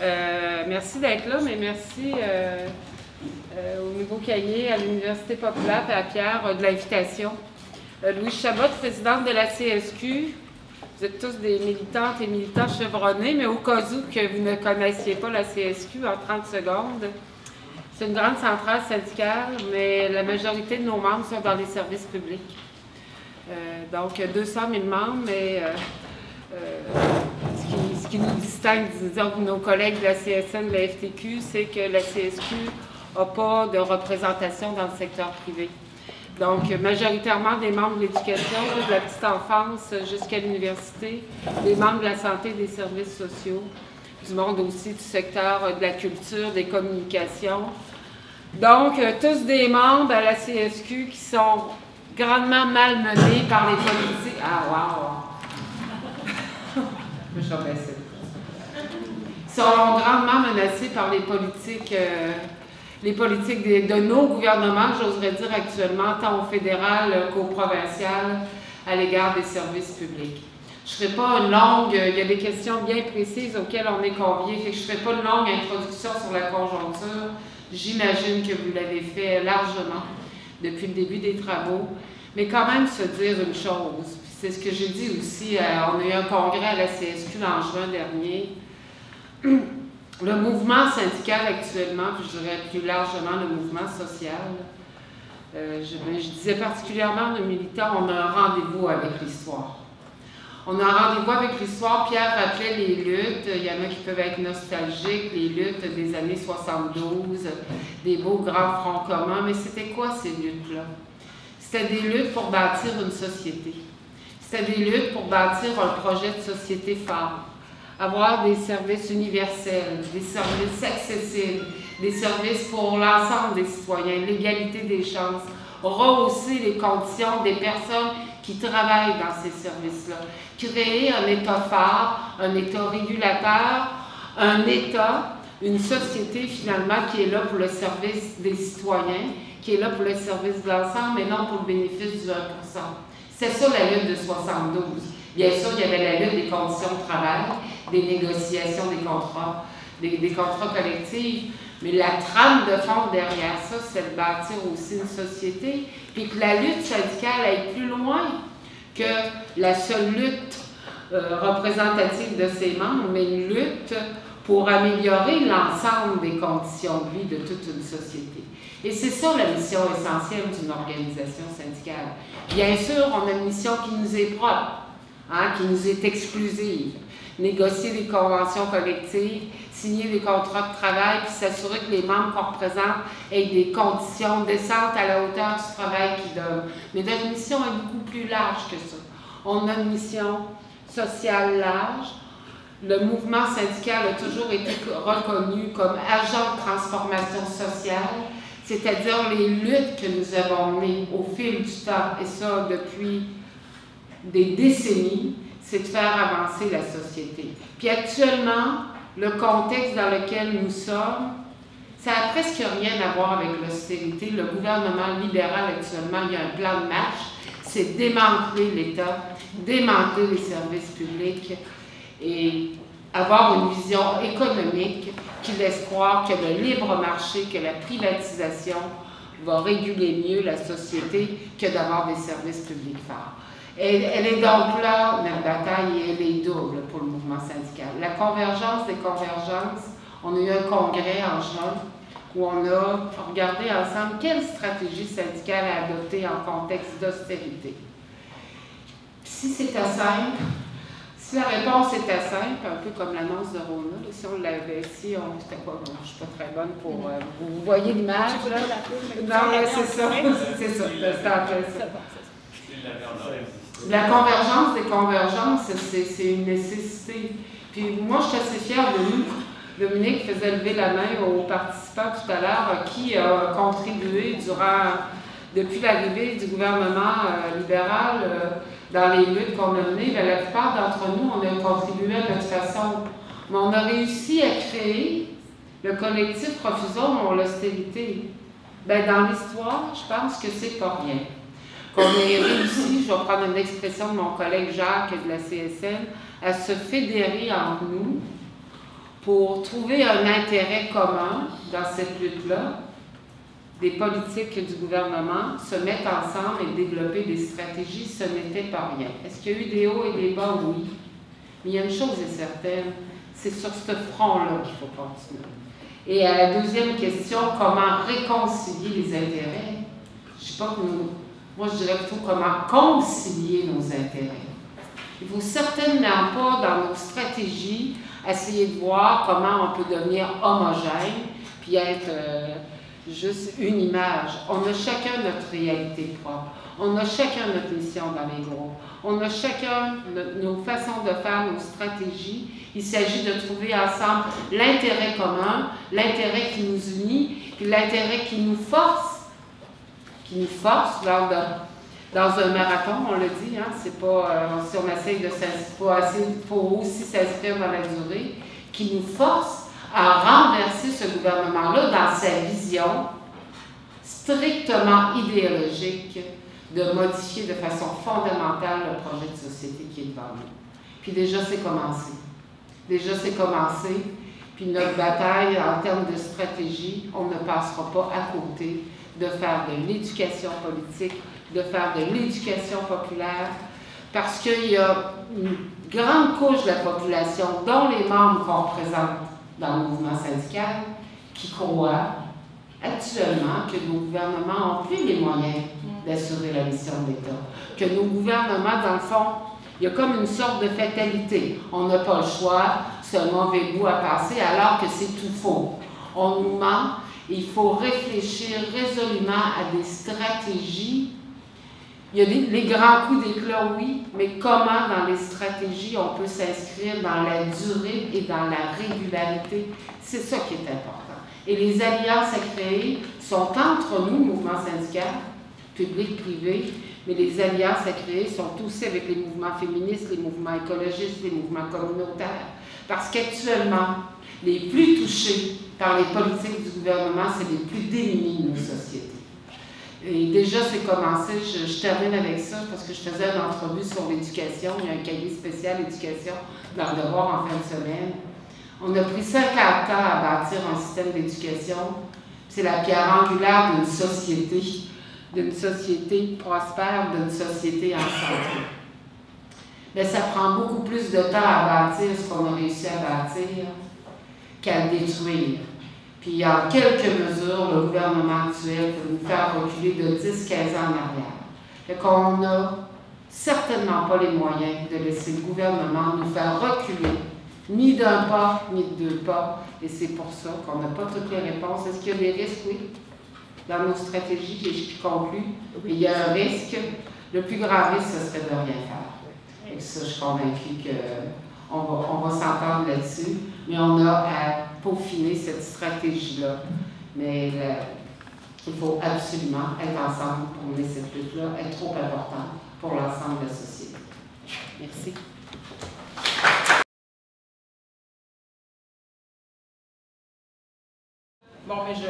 Euh, merci d'être là, mais merci euh, euh, au Nouveau Cahier, à l'Université populaire et à Pierre de l'invitation. Louis Chabot, présidente de la CSQ. Vous êtes tous des militantes et militants chevronnés, mais au cas où que vous ne connaissiez pas la CSQ en 30 secondes, c'est une grande centrale syndicale, mais la majorité de nos membres sont dans les services publics. donc, 200 000 membres, mais ce qui nous distingue, disons, de nos collègues de la CSN, de la FTQ, c'est que la CSQ n'a pas de représentation dans le secteur privé. Donc, majoritairement des membres de l'éducation, de la petite enfance jusqu'à l'université, des membres de la santé et des services sociaux, du monde aussi du secteur de la culture, des communications. Donc, tous des membres à la CSQ qui sont grandement malmenés par les politiques. Ah, wow! Je sont grandement menacés par les politiques, euh, les politiques de, nos gouvernements, j'oserais dire actuellement, tant au fédéral qu'au provincial, à l'égard des services publics. Je ne ferai pas une longue, il y a des questions bien précises auxquelles on est convié, je ne ferai pas une longue introduction sur la conjoncture. J'imagine que vous l'avez fait largement depuis le début des travaux. Mais quand même se dire une chose, c'est ce que j'ai dit aussi, euh, on a eu un congrès à la CSQ en juin dernier, le mouvement syndical actuellement, puis je dirais plus largement le mouvement social, euh, je, disais particulièrement nos militants, on a un rendez-vous avec l'histoire. On a un rendez-vous avec l'histoire. Pierre rappelait les luttes. Il y en a qui peuvent être nostalgiques, les luttes des années 72, des beaux grands fronts communs. Mais c'était quoi ces luttes-là? C'était des luttes pour bâtir une société. C'était des luttes pour bâtir un projet de société phare avoir des services universels, des services accessibles, des services pour l'ensemble des citoyens, l'égalité des chances, rehausser les conditions des personnes qui travaillent dans ces services-là, créer un État phare, un État régulateur, un État, une société finalement qui est là pour le service des citoyens, qui est là pour le service de l'ensemble, mais non pour le bénéfice du 1 C'est ça la lutte de 72. Bien sûr, il y avait la lutte des conditions de travail, des négociations des contrats, des, contrats collectifs, mais la trame de fond derrière ça, c'est de bâtir aussi une société, puis que la lutte syndicale aille plus loin que la seule lutte euh, représentative de ses membres, mais une lutte pour améliorer l'ensemble des conditions de vie de toute une société. Et c'est ça la mission essentielle d'une organisation syndicale. Bien sûr, on a une mission qui nous est propre Hein, qui nous est exclusive. Négocier des conventions collectives, signer des contrats de travail, puis s'assurer que les membres qu'on représente aient des conditions décentes à la hauteur du travail qu'ils donnent. Mais notre mission est beaucoup plus large que ça. On a une mission sociale large. Le mouvement syndical a toujours été reconnu comme agent de transformation sociale, c'est-à-dire les luttes que nous avons menées au fil du temps, et ça depuis des décennies, c'est de faire avancer la société. Puis actuellement, le contexte dans lequel nous sommes, ça n'a presque rien à voir avec l'austérité. Le gouvernement libéral actuellement, il y a un plan de marche, c'est démanteler l'État, démanteler les services publics et avoir une vision économique qui laisse croire que le libre marché, que la privatisation va réguler mieux la société que d'avoir des services publics Elle, est donc là, notre bataille, elle est double pour le mouvement syndical. La convergence des convergences, on a eu un congrès en juin où on a regardé ensemble quelle stratégie syndicale adopter en contexte d'austérité. Si c'était simple, si la réponse était simple, un peu comme l'annonce de Rona, si on l'avait ici, on c'était pas bon, je suis pas très bonne pour. Euh, vous voyez l'image là? Non, c'est ça, c'est ça, c'est ça. La convergence des convergences, c'est une nécessité. Puis moi, je suis assez fière de nous. Dominique faisait lever la main aux participants tout à l'heure qui a contribué durant, depuis l'arrivée du gouvernement euh, libéral euh, dans les luttes qu'on a menées. la plupart d'entre nous, on a contribué à notre façon. Mais on a réussi à créer le collectif Refusons l'austérité. Ben, dans l'histoire, je pense que c'est pas rien qu'on ait réussi, je vais prendre une expression de mon collègue Jacques de la CSN, à se fédérer entre nous pour trouver un intérêt commun dans cette lutte-là, des politiques du gouvernement se mettent ensemble et développer des stratégies, ce n'était pas rien. Est-ce qu'il y a eu des hauts et des bas? Oui. Mais il y a une chose est certaine, c'est sur ce front-là qu'il faut continuer. Et à la deuxième question, comment réconcilier les intérêts? Je ne sais pas que nous, moi je dirais plutôt comment concilier nos intérêts. Il ne faut certainement pas, dans nos stratégies, essayer de voir comment on peut devenir homogène, puis être euh, juste une image. On a chacun notre réalité propre. On a chacun notre mission dans les groupes. On a chacun nos façons de faire, nos stratégies. Il s'agit de trouver ensemble l'intérêt commun, l'intérêt qui nous unit, l'intérêt qui nous force, qui nous force dans un marathon, on le dit, hein, c'est pas, euh, si on essaye de s'inscrire, il faut aussi s'inscrire dans la durée, qui nous force à renverser ce gouvernement-là dans sa vision strictement idéologique de modifier de façon fondamentale le projet de société qui est devant nous. Puis déjà, c'est commencé. Déjà, c'est commencé. Puis notre bataille en termes de stratégie, on ne passera pas à côté de faire de l'éducation politique, de faire de l'éducation populaire, parce qu'il y a une grande couche de la population, dont les membres qu'on représente, dans le mouvement syndical qui croient actuellement que nos gouvernements n'ont plus les moyens d'assurer la mission de l'État. Que nos gouvernements, dans le fond, il y a comme une sorte de fatalité. On n'a pas le choix, c'est un mauvais goût à passer, alors que c'est tout faux. On nous ment, il faut réfléchir résolument à des stratégies il y a les grands coups d'éclat, oui, mais comment dans les stratégies on peut s'inscrire dans la durée et dans la régularité, c'est ça qui est important. Et les alliances à créer sont entre nous, mouvement syndical, public, privé, mais les alliances à créer sont aussi avec les mouvements féministes, les mouvements écologistes, les mouvements communautaires. Parce qu'actuellement, les plus touchés par les politiques du gouvernement, c'est les plus démunis de nos sociétés. Et déjà, c'est commencé, je, termine avec ça parce que je faisais une entrevue sur l'éducation. Il y a un cahier spécial éducation dans le devoir en fin de semaine. On a pris 50 ans à bâtir un système d'éducation. C'est la pierre angulaire d'une société, d'une société prospère, d'une société en santé. Mais ça prend beaucoup plus de temps à bâtir ce qu'on a réussi à bâtir qu'à le détruire. Puis en quelques mesures, le gouvernement actuel peut nous faire reculer de 10-15 ans en arrière. Fait qu'on n'a certainement pas les moyens de laisser le gouvernement nous faire reculer, ni d'un pas, ni de deux pas. Et c'est pour ça qu'on n'a pas toutes les réponses. Est-ce qu'il y a des risques? Oui. Dans nos stratégies, et je conclus, il y a un risque. Le plus grand risque, ce serait de rien faire. Et ça, je suis convaincue qu'on va, on va s'entendre là-dessus. Mais on a à peaufiner cette stratégie-là. Mais euh, il faut absolument être ensemble pour mener cette lutte-là, est trop important pour l'ensemble de la société. Merci. Bon, mais je,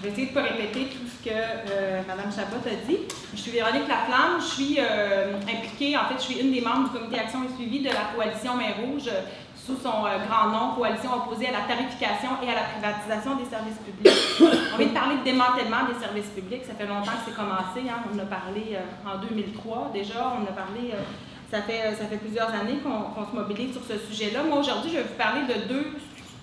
vais essayer de ne pas répéter tout ce que euh, Mme Chabot a dit. Je suis Véronique Laflamme, je suis euh, impliquée, en fait, je suis une des membres du comité Action et Suivi de la coalition Main Rouge sous son euh, grand nom, coalition opposée à la tarification et à la privatisation des services publics. On vient de parler de démantèlement des services publics, ça fait longtemps que c'est commencé, hein. on en a parlé euh, en 2003 déjà, on a parlé, ça, fait, ça fait plusieurs années qu'on se mobilise sur ce sujet-là. Moi aujourd'hui, je vais vous parler de deux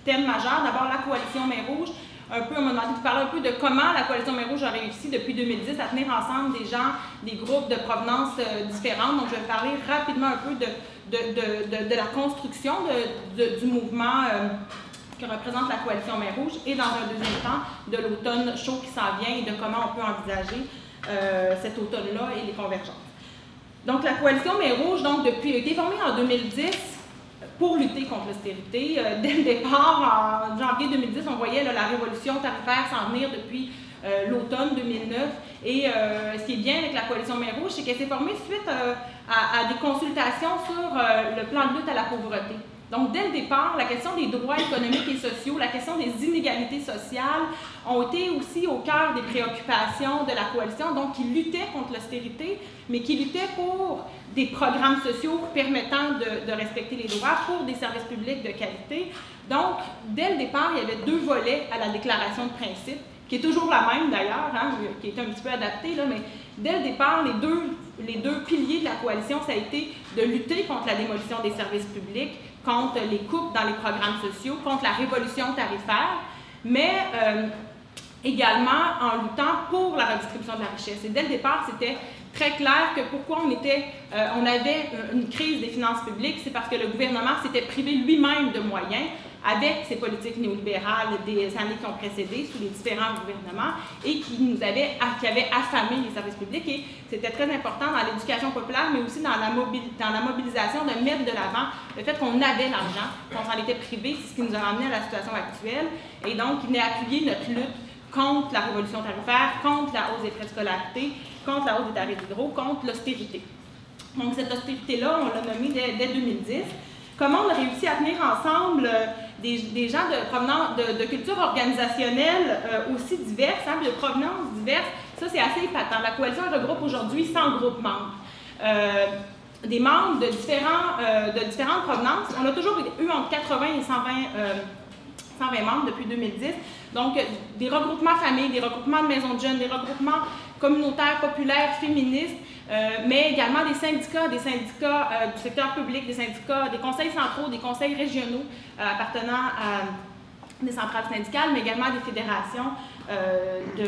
thèmes majeurs. D'abord la coalition Main Rouge, un peu, on m'a demandé de parler un peu de comment la coalition Main Rouge a réussi depuis 2010 à tenir ensemble des gens, des groupes de provenance différentes. Donc je vais parler rapidement un peu de de, la construction du mouvement euh, que représente la coalition Mer Rouge et dans un deuxième temps de l'automne chaud qui s'en vient et de comment on peut envisager euh, cet automne-là et les convergences. Donc la coalition Mer Rouge donc, depuis, a été formée en 2010 pour lutter contre l'austérité. Euh, dès le départ, en janvier 2010, on voyait la révolution tarifaire s'en venir depuis l'automne 2009 et euh, ce qui est bien avec la coalition Main Rouge, c'est qu'elle s'est formée suite euh, à, des consultations sur euh, le plan de lutte à la pauvreté. Donc, dès le départ, la question des droits économiques et sociaux, la question des inégalités sociales ont été aussi au cœur des préoccupations de la coalition, donc qui luttait contre l'austérité, mais qui luttait pour des programmes sociaux permettant de, respecter les droits pour des services publics de qualité. Donc, dès le départ, il y avait deux volets à la déclaration de principe, qui est toujours la même d'ailleurs, hein, qui est un petit peu adaptée, là, mais dès le départ, les deux, les deux piliers de la coalition, ça a été de lutter contre la démolition des services publics, contre les coupes dans les programmes sociaux, contre la révolution tarifaire, mais euh, également en luttant pour la redistribution de la richesse. Et dès le départ, c'était très clair que pourquoi on, était, euh, on avait une crise des finances publiques, c'est parce que le gouvernement s'était privé lui-même de moyens avec ces politiques néolibérales des années qui ont précédé sous les différents gouvernements et qui nous avaient, qui avaient affamé les services publics. Et c'était très important dans l'éducation populaire, mais aussi dans la, mobilisation de mettre de l'avant le fait qu'on avait l'argent, qu'on s'en était privé, c'est ce qui nous a ramené à la situation actuelle. Et donc, il venait appuyer notre lutte contre la révolution tarifaire, contre la hausse des frais de scolarité, contre la hausse des tarifs d'hydro, contre l'austérité. Donc, cette austérité-là, on l'a nommée dès, dès 2010. Comment on a réussi à tenir ensemble euh, des, gens de provenance de, cultures organisationnelles euh, aussi diverses, hein, de provenances diverses. Ça, c'est assez épatant. La coalition regroupe aujourd'hui 100 groupes membres. Euh, des membres de, différents, euh, de différentes provenances. On a toujours eu entre 80 et 120, 120 membres depuis 2010. Donc, des regroupements familles, des regroupements de maisons de jeunes, des regroupements communautaires, populaires, féministes, mais également des syndicats, des syndicats du secteur public, des syndicats, des conseils centraux, des conseils régionaux appartenant à des centrales syndicales, mais également des fédérations de,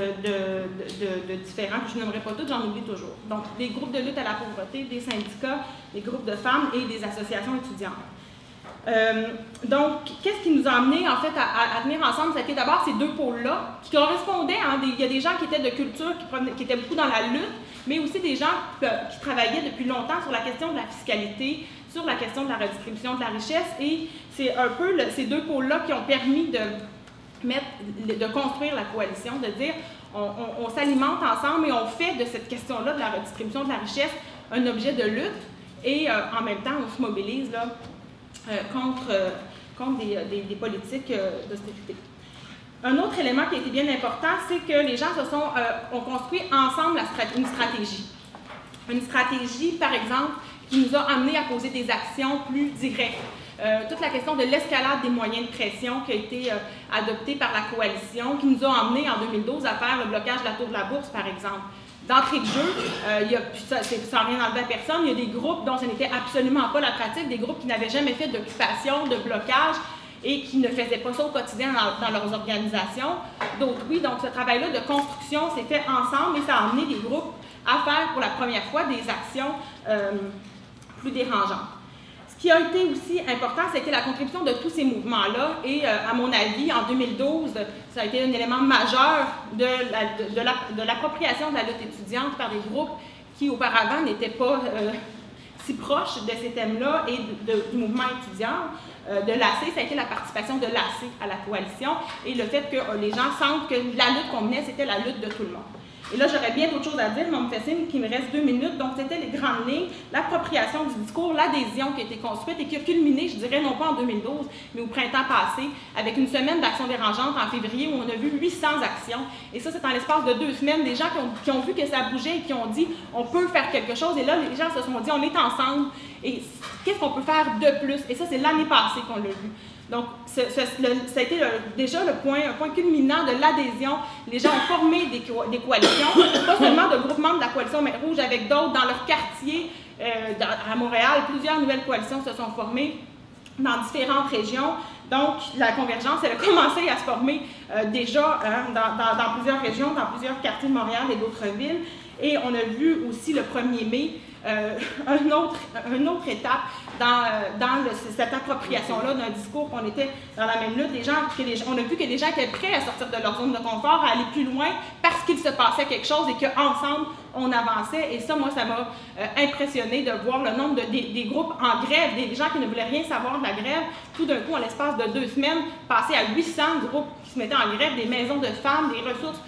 de, différents, je n'aimerais pas toutes, j'en oublie toujours. Donc, des groupes de lutte à la pauvreté, des syndicats, des groupes de femmes et des associations étudiantes. Euh, donc, qu'est-ce qui nous a amené en fait à, tenir ensemble? C'était d'abord ces deux pôles-là qui correspondaient. Hein, il y a des gens qui étaient de culture, qui, étaient beaucoup dans la lutte, mais aussi des gens qui travaillaient depuis longtemps sur la question de la fiscalité, sur la question de la redistribution de la richesse. Et c'est un peu ces deux pôles-là qui ont permis de, construire la coalition, de dire on, s'alimente ensemble et on fait de cette question-là de la redistribution de la richesse un objet de lutte. Et euh, en même temps, on se mobilise là, euh, contre, euh, contre des, des, politiques d'austérité. Un autre élément qui a été bien important, c'est que les gens se sont, ont construit ensemble une stratégie. Une stratégie, par exemple, qui nous a amené à poser des actions plus directes. Euh, toute la question de l'escalade des moyens de pression qui a été euh, adoptée par la coalition, qui nous a amené en 2012 à faire le blocage de la tour de la bourse, par exemple. D'entrée de jeu, euh, ça, sans rien enlever à personne, il y a des groupes dont ce n'était absolument pas la pratique, des groupes qui n'avaient jamais fait d'occupation, de blocage et qui ne faisaient pas ça au quotidien dans, leurs organisations. D'autres, oui. Donc, ce travail-là de construction s'est fait ensemble et ça a amené des groupes à faire pour la première fois des actions plus dérangeantes. Ce qui a été aussi important, c'était la contribution de tous ces mouvements-là. Et euh, à mon avis, en 2012, ça a été un élément majeur de, l'appropriation de, la lutte étudiante par des groupes qui auparavant n'étaient pas euh, si proches de ces thèmes-là et du mouvement étudiant. Euh, de l'AC, ça a été la participation de l'AC à la coalition et le fait que les gens sentent que la lutte qu'on menait, c'était la lutte de tout le monde. Et là, j'aurais bien d'autres choses à dire, mais on me fait signe qu'il me reste deux minutes. Donc, c'était les grandes lignes, l'appropriation du discours, l'adhésion qui a été construite et qui a culminé, je dirais, non pas en 2012, mais au printemps passé, avec une semaine d'action dérangeante en février où on a vu 800 actions. Et ça, c'est en l'espace de deux semaines, des gens qui ont, qui ont, vu que ça bougeait et qui ont dit, on peut faire quelque chose. Et là, les gens se sont dit, on est ensemble. Et qu'est-ce qu'on peut faire de plus? Et ça, c'est l'année passée qu'on l'a vu. Donc, ça a été déjà le point, culminant de l'adhésion. Les gens ont formé des, coalitions, pas seulement de groupements de la coalition mais Rouge avec d'autres dans leur quartier. Euh, à Montréal, plusieurs nouvelles coalitions se sont formées dans différentes régions. Donc, la convergence, elle a commencé à se former euh, déjà hein, dans, dans, plusieurs régions, dans plusieurs quartiers de Montréal et d'autres villes. Et on a vu aussi le 1er mai euh, un autre, une autre étape dans, euh, dans cette appropriation-là d'un discours qu'on était dans la même lutte. Les gens, que les, on a vu que les gens étaient prêts à sortir de leur zone de confort, à aller plus loin parce qu'il se passait quelque chose et qu'ensemble, on avançait. Et ça, moi, ça m'a euh, impressionné de voir le nombre de, des, des, groupes en grève, des gens qui ne voulaient rien savoir de la grève, tout d'un coup, en l'espace de deux semaines, passer à 800 groupes qui se mettaient en grève, des maisons de femmes, des ressources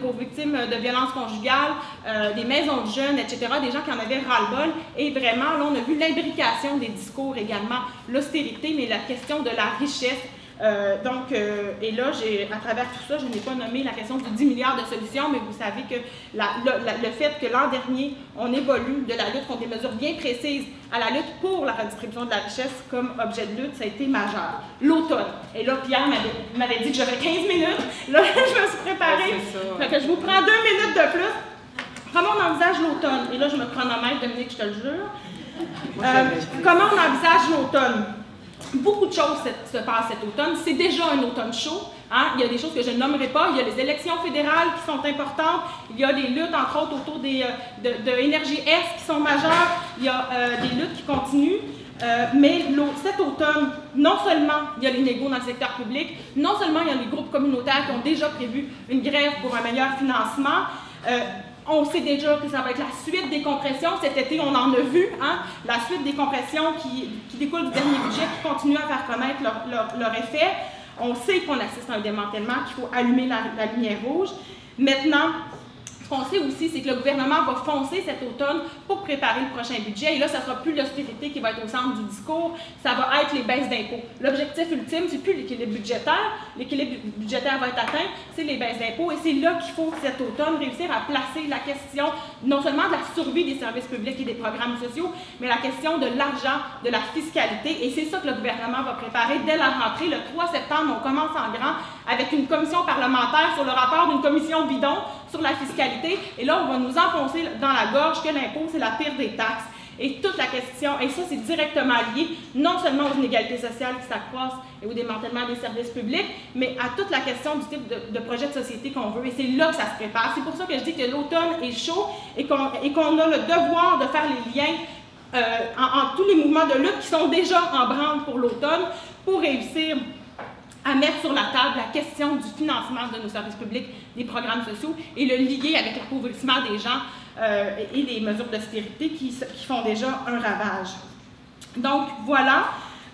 pour victimes de violences conjugales, euh, des maisons de jeunes, etc., des gens qui en avaient ras-le-bol. Et vraiment, là, on a vu l'imbrication des discours également, l'austérité, mais la question de la richesse, Euh, donc, euh, et là, à travers tout ça, je n'ai pas nommé la question de 10 milliards de solutions, mais vous savez que le fait que l'an dernier, on évolue de la lutte contre des mesures bien précises à la lutte pour la redistribution de la richesse comme objet de lutte, ça a été majeur. L'automne. Et là, Pierre m'avait, dit que j'avais 15 minutes. Là, je me suis préparée. fait que je vous prends deux minutes de plus. Comment on envisage l'automne? Et là, je me chronomètre, Dominique, je te le jure. Euh, comment on envisage l'automne? Beaucoup de choses se, passent cet automne. C'est déjà un automne chaud. Hein. Il y a des choses que je ne nommerai pas. Il y a les élections fédérales qui sont importantes. Il y a des luttes, entre autres, autour des, euh, de, de Énergie Est qui sont majeures. Il y a euh, des luttes qui continuent. Euh, mais cet automne, non seulement il y a les négos dans le secteur public, non seulement il y a les groupes communautaires qui ont déjà prévu une grève pour un meilleur financement, on sait déjà que ça va être la suite des compressions. Cet été, on en a vu, hein, la suite des compressions qui, découlent du dernier budget, qui continuent à faire connaître leur, effet. On sait qu'on assiste à un démantèlement, qu'il faut allumer la lumière rouge. Maintenant, ce qu'on sait aussi, c'est que le gouvernement va foncer cet automne pour préparer le prochain budget. Et là, ça ne sera plus l'austérité qui va être au centre du discours, ça va être les baisses d'impôts. L'objectif ultime, c'est plus l'équilibre budgétaire. L'équilibre budgétaire va être atteint, c'est les baisses d'impôts. Et c'est là qu'il faut, cet automne, réussir à placer la question non seulement de la survie des services publics et des programmes sociaux, mais la question de l'argent, de la fiscalité. Et c'est ça que le gouvernement va préparer dès la rentrée. Le 3 septembre, on commence en grand avec une commission parlementaire sur le rapport d'une commission bidon sur la fiscalité. Et là, on va nous enfoncer dans la gorge que l'impôt, c'est la pire des taxes. Et toute la question, et ça c'est directement lié non seulement aux inégalités sociales qui s'accroissent et au démantèlement des services publics, mais à toute la question du type de, projet de société qu'on veut. Et c'est là que ça se prépare. C'est pour ça que je dis que l'automne est chaud et qu'on a le devoir de faire les liens euh, en, tous les mouvements de lutte qui sont déjà en branle pour l'automne pour réussir à mettre sur la table la question du financement de nos services publics, des programmes sociaux et le lier avec l'appauvrissement des gens euh, et les mesures d'austérité qui, qui, font déjà un ravage. Donc voilà,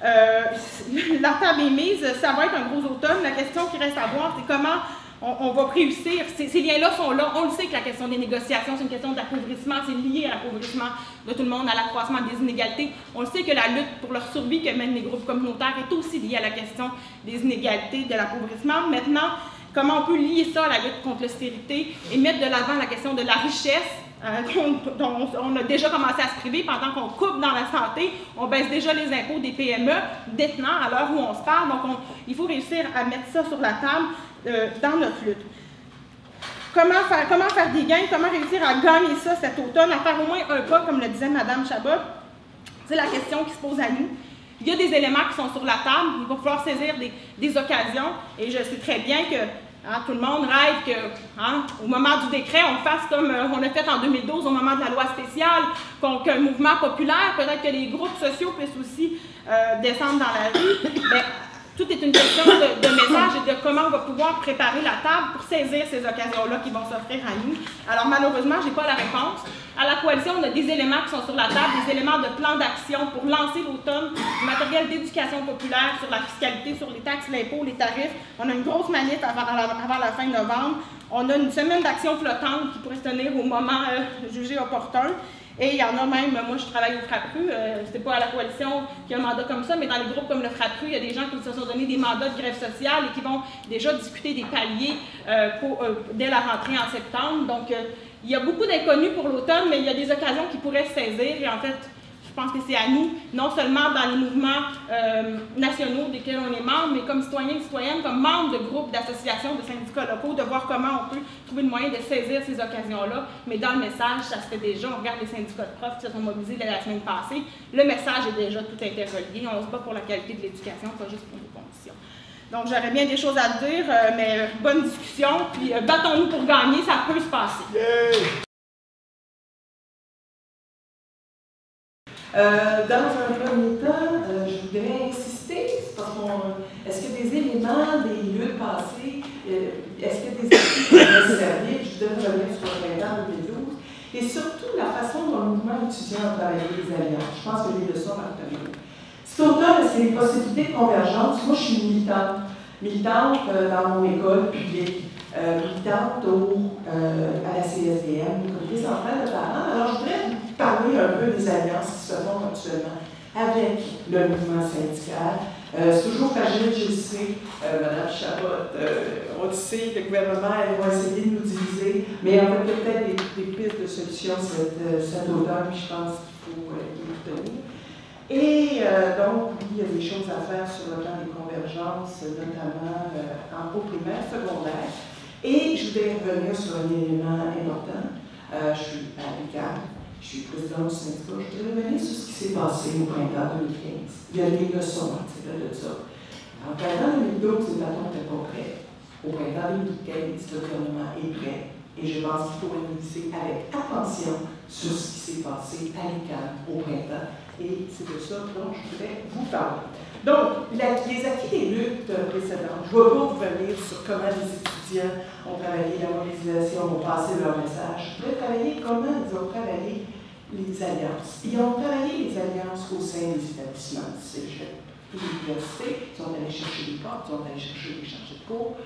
euh, la table est mise, ça va être un gros automne. La question qui reste à voir, c'est comment on, va réussir. Ces, liens-là sont là. On le sait que la question des négociations, c'est une question d'appauvrissement, c'est lié à l'appauvrissement de tout le monde, à l'accroissement des inégalités. On le sait que la lutte pour leur survie que mènent les groupes communautaires est aussi liée à la question des inégalités, de l'appauvrissement. Maintenant, comment on peut lier ça à la lutte contre l'austérité et mettre de l'avant la question de la richesse euh, dont, on a déjà commencé à se priver pendant qu'on coupe dans la santé, on baisse déjà les impôts des PME détenant à l'heure où on se parle. Donc, il faut réussir à mettre ça sur la table euh, dans notre lutte. Comment faire, comment faire des gains, comment réussir à gagner ça cet automne, à faire au moins un pas, comme le disait Mme Chabot, c'est la question qui se pose à nous. Il y a des éléments qui sont sur la table, il va falloir saisir des, occasions, et je sais très bien que hein, tout le monde rêve que, hein, au moment du décret, on fasse comme euh, on a fait en 2012 au moment de la loi spéciale, qu'un mouvement populaire, peut-être que les groupes sociaux puissent aussi euh, descendre dans la rue. Ben, tout est une question de, message et de comment on va pouvoir préparer la table pour saisir ces occasions-là qui vont s'offrir à nous. Alors malheureusement, je n'ai pas la réponse. À la coalition, on a des éléments qui sont sur la table, des éléments de plan d'action pour lancer l'automne, du matériel d'éducation populaire sur la fiscalité, sur les taxes, l'impôt, les tarifs. On a une grosse manif avant, la fin novembre. On a une semaine d'action flottante qui pourrait se tenir au moment euh, jugé opportun. Et il y en a même, moi je travaille au FRAPRU, euh, c'est pas à la coalition qui a un mandat comme ça, mais dans les groupes comme le FRAPRU, il y a des gens qui se sont donné des mandats de grève sociale et qui vont déjà discuter des paliers euh, euh, dès la rentrée en septembre. Donc il y a beaucoup d'inconnus pour l'automne, mais il y a des occasions qui pourraient se saisir et en fait, je pense que c'est à nous, non seulement dans les mouvements euh, nationaux desquels on est membre, mais comme citoyens et citoyennes, comme membres de groupes, d'associations, de syndicats locaux, de voir comment on peut trouver le moyen de saisir ces occasions-là. Mais dans le message, ça se fait déjà. On regarde les syndicats de profs qui se sont mobilisés la semaine passée. Le message est déjà tout interrelié. On se bat pour la qualité de l'éducation, pas juste pour les conditions. Donc, j'aurais bien des choses à dire, euh, mais bonne discussion. Puis, euh, battons-nous pour gagner, ça peut se passer. Euh, dans un premier temps, euh, je voudrais insister, parce est-ce que des éléments des luttes passées, euh, est-ce que des acquis pourraient servir, je voudrais revenir sur le printemps 2012, et surtout la façon dont le mouvement étudiant a travaillé les alliances. Je pense que les leçons retenir. Cet automne, a des possibilités de convergence? Moi, je suis militante, militante dans mon école publique. militante au, à la CSDM, des enfants de parents. Alors, je voudrais parler un peu des alliances qui se font actuellement avec le mouvement syndical, Euh, c'est toujours fragile, je le sais, euh, Madame Chabot. Euh, on le sait, le gouvernement elle va essayer de nous diviser, mais on a peut-être des, des, pistes de solutions cet, cet automne, puis je pense qu'il faut y tenir. Et donc, oui, il y a des choses à faire sur le plan des convergences, notamment en haut primaire, secondaire. Et je voudrais revenir sur un élément important. je suis à l'UQAM, je suis président du syndicat. Je voudrais revenir sur ce qui s'est passé au printemps 2015. Il y a des leçons à tirer de ça. En printemps 2012, les bâtons n'étaient pas prêts. Au printemps 2015, le gouvernement est prêt. Et je pense qu'il faut analyser avec attention sur ce qui s'est passé à l'ICAN au printemps. Et c'est de ça dont je voudrais vous parler. Donc, les acquis des luttes précédentes, je ne vais pas revenir sur comment les étudiants ont travaillé la mobilisation, ont passé leur message. Je voudrais travailler comment ils ont travaillé les alliances. Ils ont travaillé les alliances au sein des établissements du cégep et. Ils sont allés chercher des portes, ils sont allés chercher des chargés de cours.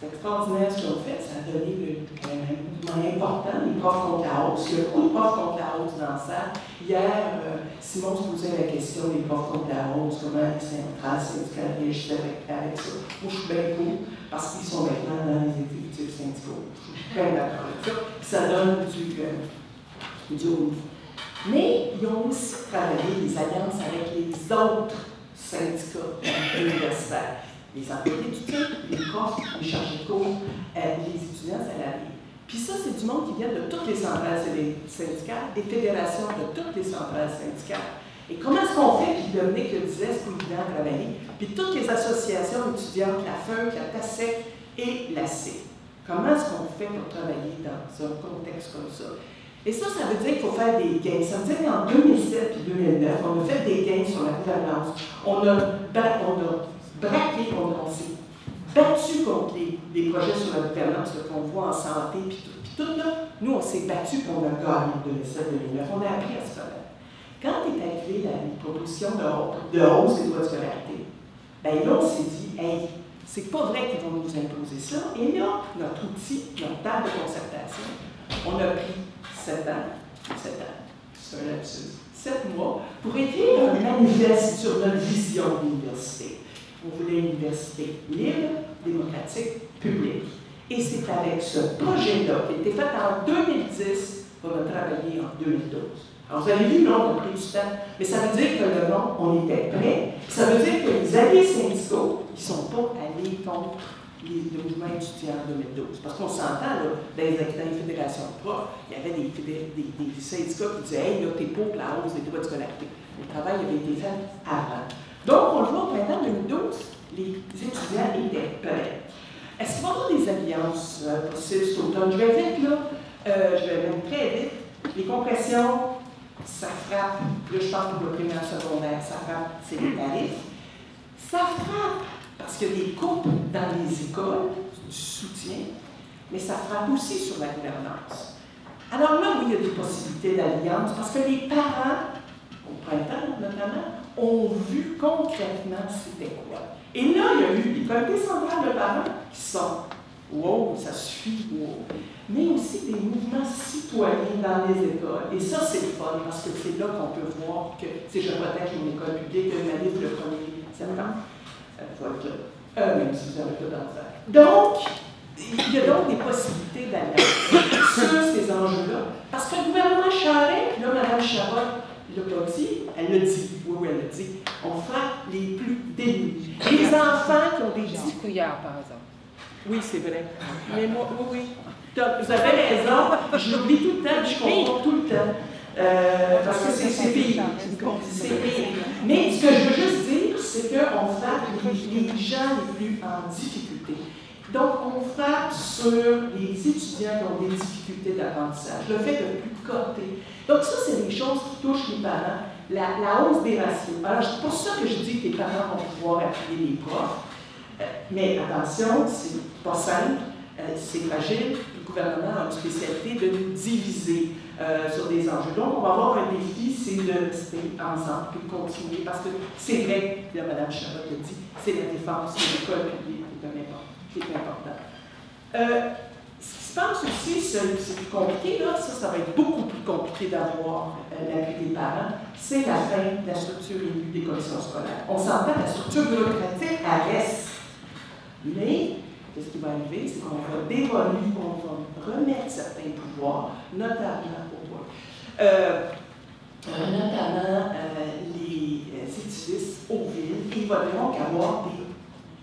C'est extraordinaire ce qu'ils ont fait. Ça a donné un mouvement important. Les profs contre la hausse. Il y a beaucoup de profs contre la hausse dans ça. Hier, euh, Simon se posait la question des profs contre la hausse, comment les syndicats syndicats réagissent avec, avec ça. Moi, je suis bien cool parce qu'ils sont maintenant dans les exécutifs syndicaux. Je suis d'accord avec ça. Ça donne du, euh, du haut Mais ils ont aussi travaillé des alliances avec les autres syndicats universitaires les employés du les profs, les chargés de cours, euh, les étudiants salariés. Puis ça, c'est du monde qui vient de toutes les centrales syndicales, des fédérations de toutes les centrales syndicales. Et comment est-ce qu'on fait, puis Dominique le disait, c'est évident de travailler, puis toutes les associations étudiantes, la FEUC, la TASEC et la C. Comment est-ce qu'on fait pour travailler dans un contexte comme ça? Et ça, ça veut dire qu'il faut faire des gains. Ça veut dire qu'en 2007 et 2009, on a fait des gains sur la gouvernance. On a, on a braqué, on, s'est battu contre les, projets sur la gouvernance qu'on voit en santé, puis tout, puis tout là, nous, on s'est battu pour le gagné en 2007-2009. On a appris à se connaître. Quand est arrivée la proposition de, de hausse des droits de scolarité, ben là, on s'est dit, hey, c'est pas vrai qu'ils vont nous imposer ça. Et là, notre outil, notre table de concertation, on a pris sept ans, sept ans, c'est un lapsus, sept mois, pour écrire un manifeste sur notre vision de l'université. On voulait une université libre, démocratique, publique. Et c'est avec ce projet-là, qui a été fait en 2010, qu'on a travaillé en 2012. Alors, vous avez vu, non, on a pris du temps, mais ça veut dire que le nom, on était prêt. Ça veut dire que les alliés syndicaux, ils ne sont pas allés contre les, le mouvement étudiant en 2012. Parce qu'on s'entend, là, dans les, fédérations de profs, il y avait des, des, syndicats qui disaient Hey, là, t'es pour la hausse des droits de scolarité. Le travail avait été fait avant. Donc, on le voit au printemps 2012, les étudiants étaient prêts. Est-ce qu'il va des alliances possibles cet automne? Je vais vite, là, je vais même très vite. Les compressions, ça frappe, là je parle pour le primaire secondaire, ça frappe, c'est les tarifs. Ça frappe parce qu'il y a des coupes dans les écoles, du soutien, mais ça frappe aussi sur la gouvernance. Alors là, oui, il y a des possibilités d'alliance parce que les parents, au printemps notamment, ont vu concrètement c'était quoi. Et là, il y a eu des comités centrales de parents qui sont wow, ça suffit, wow. Mais aussi des mouvements citoyens dans les écoles. Et ça, c'est le fun, parce que c'est là qu'on peut voir que si je protège mon école publique, que ma livre le 1er septembre, ça va être là. Même si vous avez dans ça. Donc, il y a donc des possibilités d'aller sur ces enjeux-là. Parce que le gouvernement Charest, là, Mme Chabot, elle l'a dit, oui, oui, elle l'a dit, on frappe les plus démunis. Les enfants qui ont des difficultés. par exemple. Oui, c'est vrai. Mais moi, oui, oui. Vous avez raison, je l'oublie tout le temps, je comprends tout le temps. Euh, parce que c'est. C'est pire. Mais ce que je veux juste dire, c'est qu'on frappe les, les gens les plus en difficulté. Donc, on frappe sur les étudiants qui ont des difficultés d'apprentissage, le fait de plus coter. Donc, ça, c'est des choses qui touchent les parents. La, hausse des ratios. Alors, c'est pour ça que je dis que les parents vont pouvoir appuyer les profs. Euh, mais attention, c'est pas simple, euh, c'est fragile. Le gouvernement a une spécialité de nous diviser euh, sur des enjeux. Donc, on va avoir un défi, c'est de rester ensemble et de continuer, parce que c'est vrai, là, Mme Charlotte l'a dit, c'est la défense de l'école publique qui est important. Euh, ce qui se pense aussi, c'est plus compliqué, là, ça, ça va être beaucoup plus compliqué d'avoir euh, l'appui des parents, c'est la fin de la structure élue des commissions scolaires. On s'entend, la structure bureaucratique, elle reste. Mais, ce qui va arriver, c'est qu'on va dévoluer, on va remettre certains pouvoirs, notamment au euh, euh, notamment les édifices aux villes. Il va donc avoir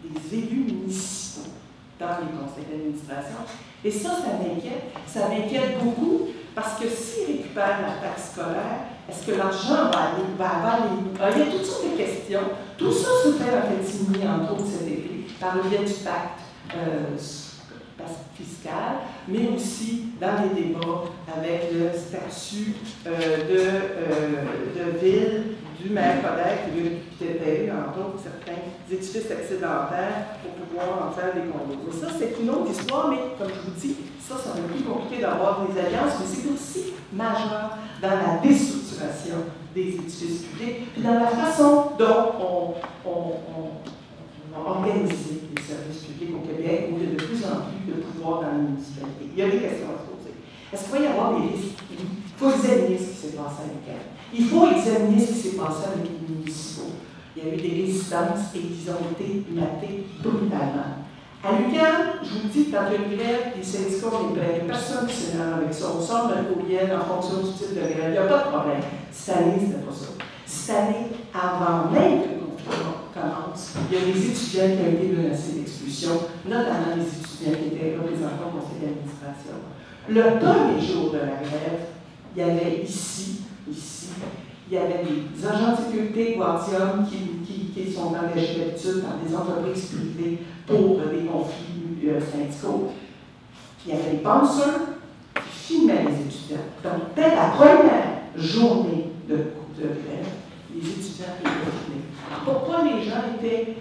des élus municipaux dans les conseils d'administration. Et ça, ça m'inquiète. Ça m'inquiète beaucoup parce que s'ils récupèrent la taxe scolaire, est-ce que l'argent va aller, va aller Il y a toutes sortes de questions. Tout ça se fait en fait entre autres cet par le biais du pacte euh, fiscale, mais aussi dans les débats avec le statut euh, euh, de ville du maire Kodak qui payer, entre autres, certains édifices excédentaires pour pouvoir en faire des condos. Ça, c'est une autre histoire, mais comme je vous dis, ça, ça va plus compliqué d'avoir des alliances, mais c'est aussi majeur dans la déstructuration des édifices publics, puis dans la façon dont on, organise les services publics au Québec, où il y a de plus en plus de pouvoir dans les municipalités. Il y a des questions à se poser. Est-ce qu'il va y avoir des risques? Il faut examiner ce qui s'est passé elle. Il faut examiner ce qui s'est passé avec les municipaux. Il y a eu des résistances et ils ont été matés brutalement. À l'UQAM, je vous dis, quand il y a une grève, les syndicats, les grèves, personne ne s'énerve avec ça. On sort d'un courriel en fonction du type de grève. Il n'y a pas de problème. Cette année, ce n'était pas ça. Cette année, avant même que le confinement commence, il y a des étudiants qui ont été menacés d'expulsion, notamment les étudiants qui étaient représentés au conseil d'administration. Le premier jour de la grève, il y avait ici, ici, il y avait des agents de sécurité Guardium qui, qui, qui sont engagés d'habitude dans des entreprises privées pour des conflits euh, syndicaux. Il y avait des penseurs qui filmaient les étudiants. Donc, dès la première journée de, de grève, les étudiants étaient filmés. Pourquoi les gens étaient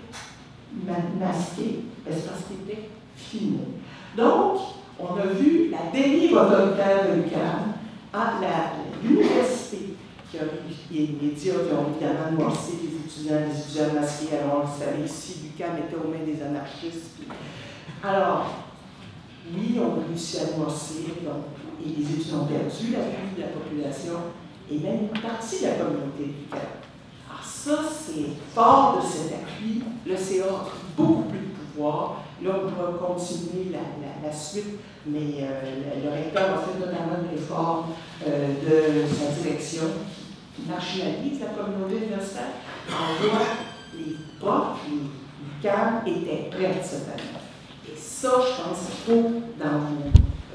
masqués? Ben, c'est parce qu'ils étaient filmés. Donc, on a vu la dérive autoritaire de l'UQAM à l'université qui a les médias qui ont évidemment les étudiants, les étudiants masqués. Alors, on savait ici, l'UQAM était aux mains des anarchistes. Alors, oui, on a réussi à noircir, et les étudiants ont perdu l'appui de la population et même une partie de la communauté l'UQAM. Alors, ça, c'est fort de cet appui. Le CA a beaucoup plus de pouvoir. Là, on doit continuer la, la suite, mais euh, le, recteur a fait notamment réforme euh, de sa direction qui marginalise la communauté universitaire. On voit les profs, les CAM étaient prêts cette année. Et ça, je pense qu'il faut, dans,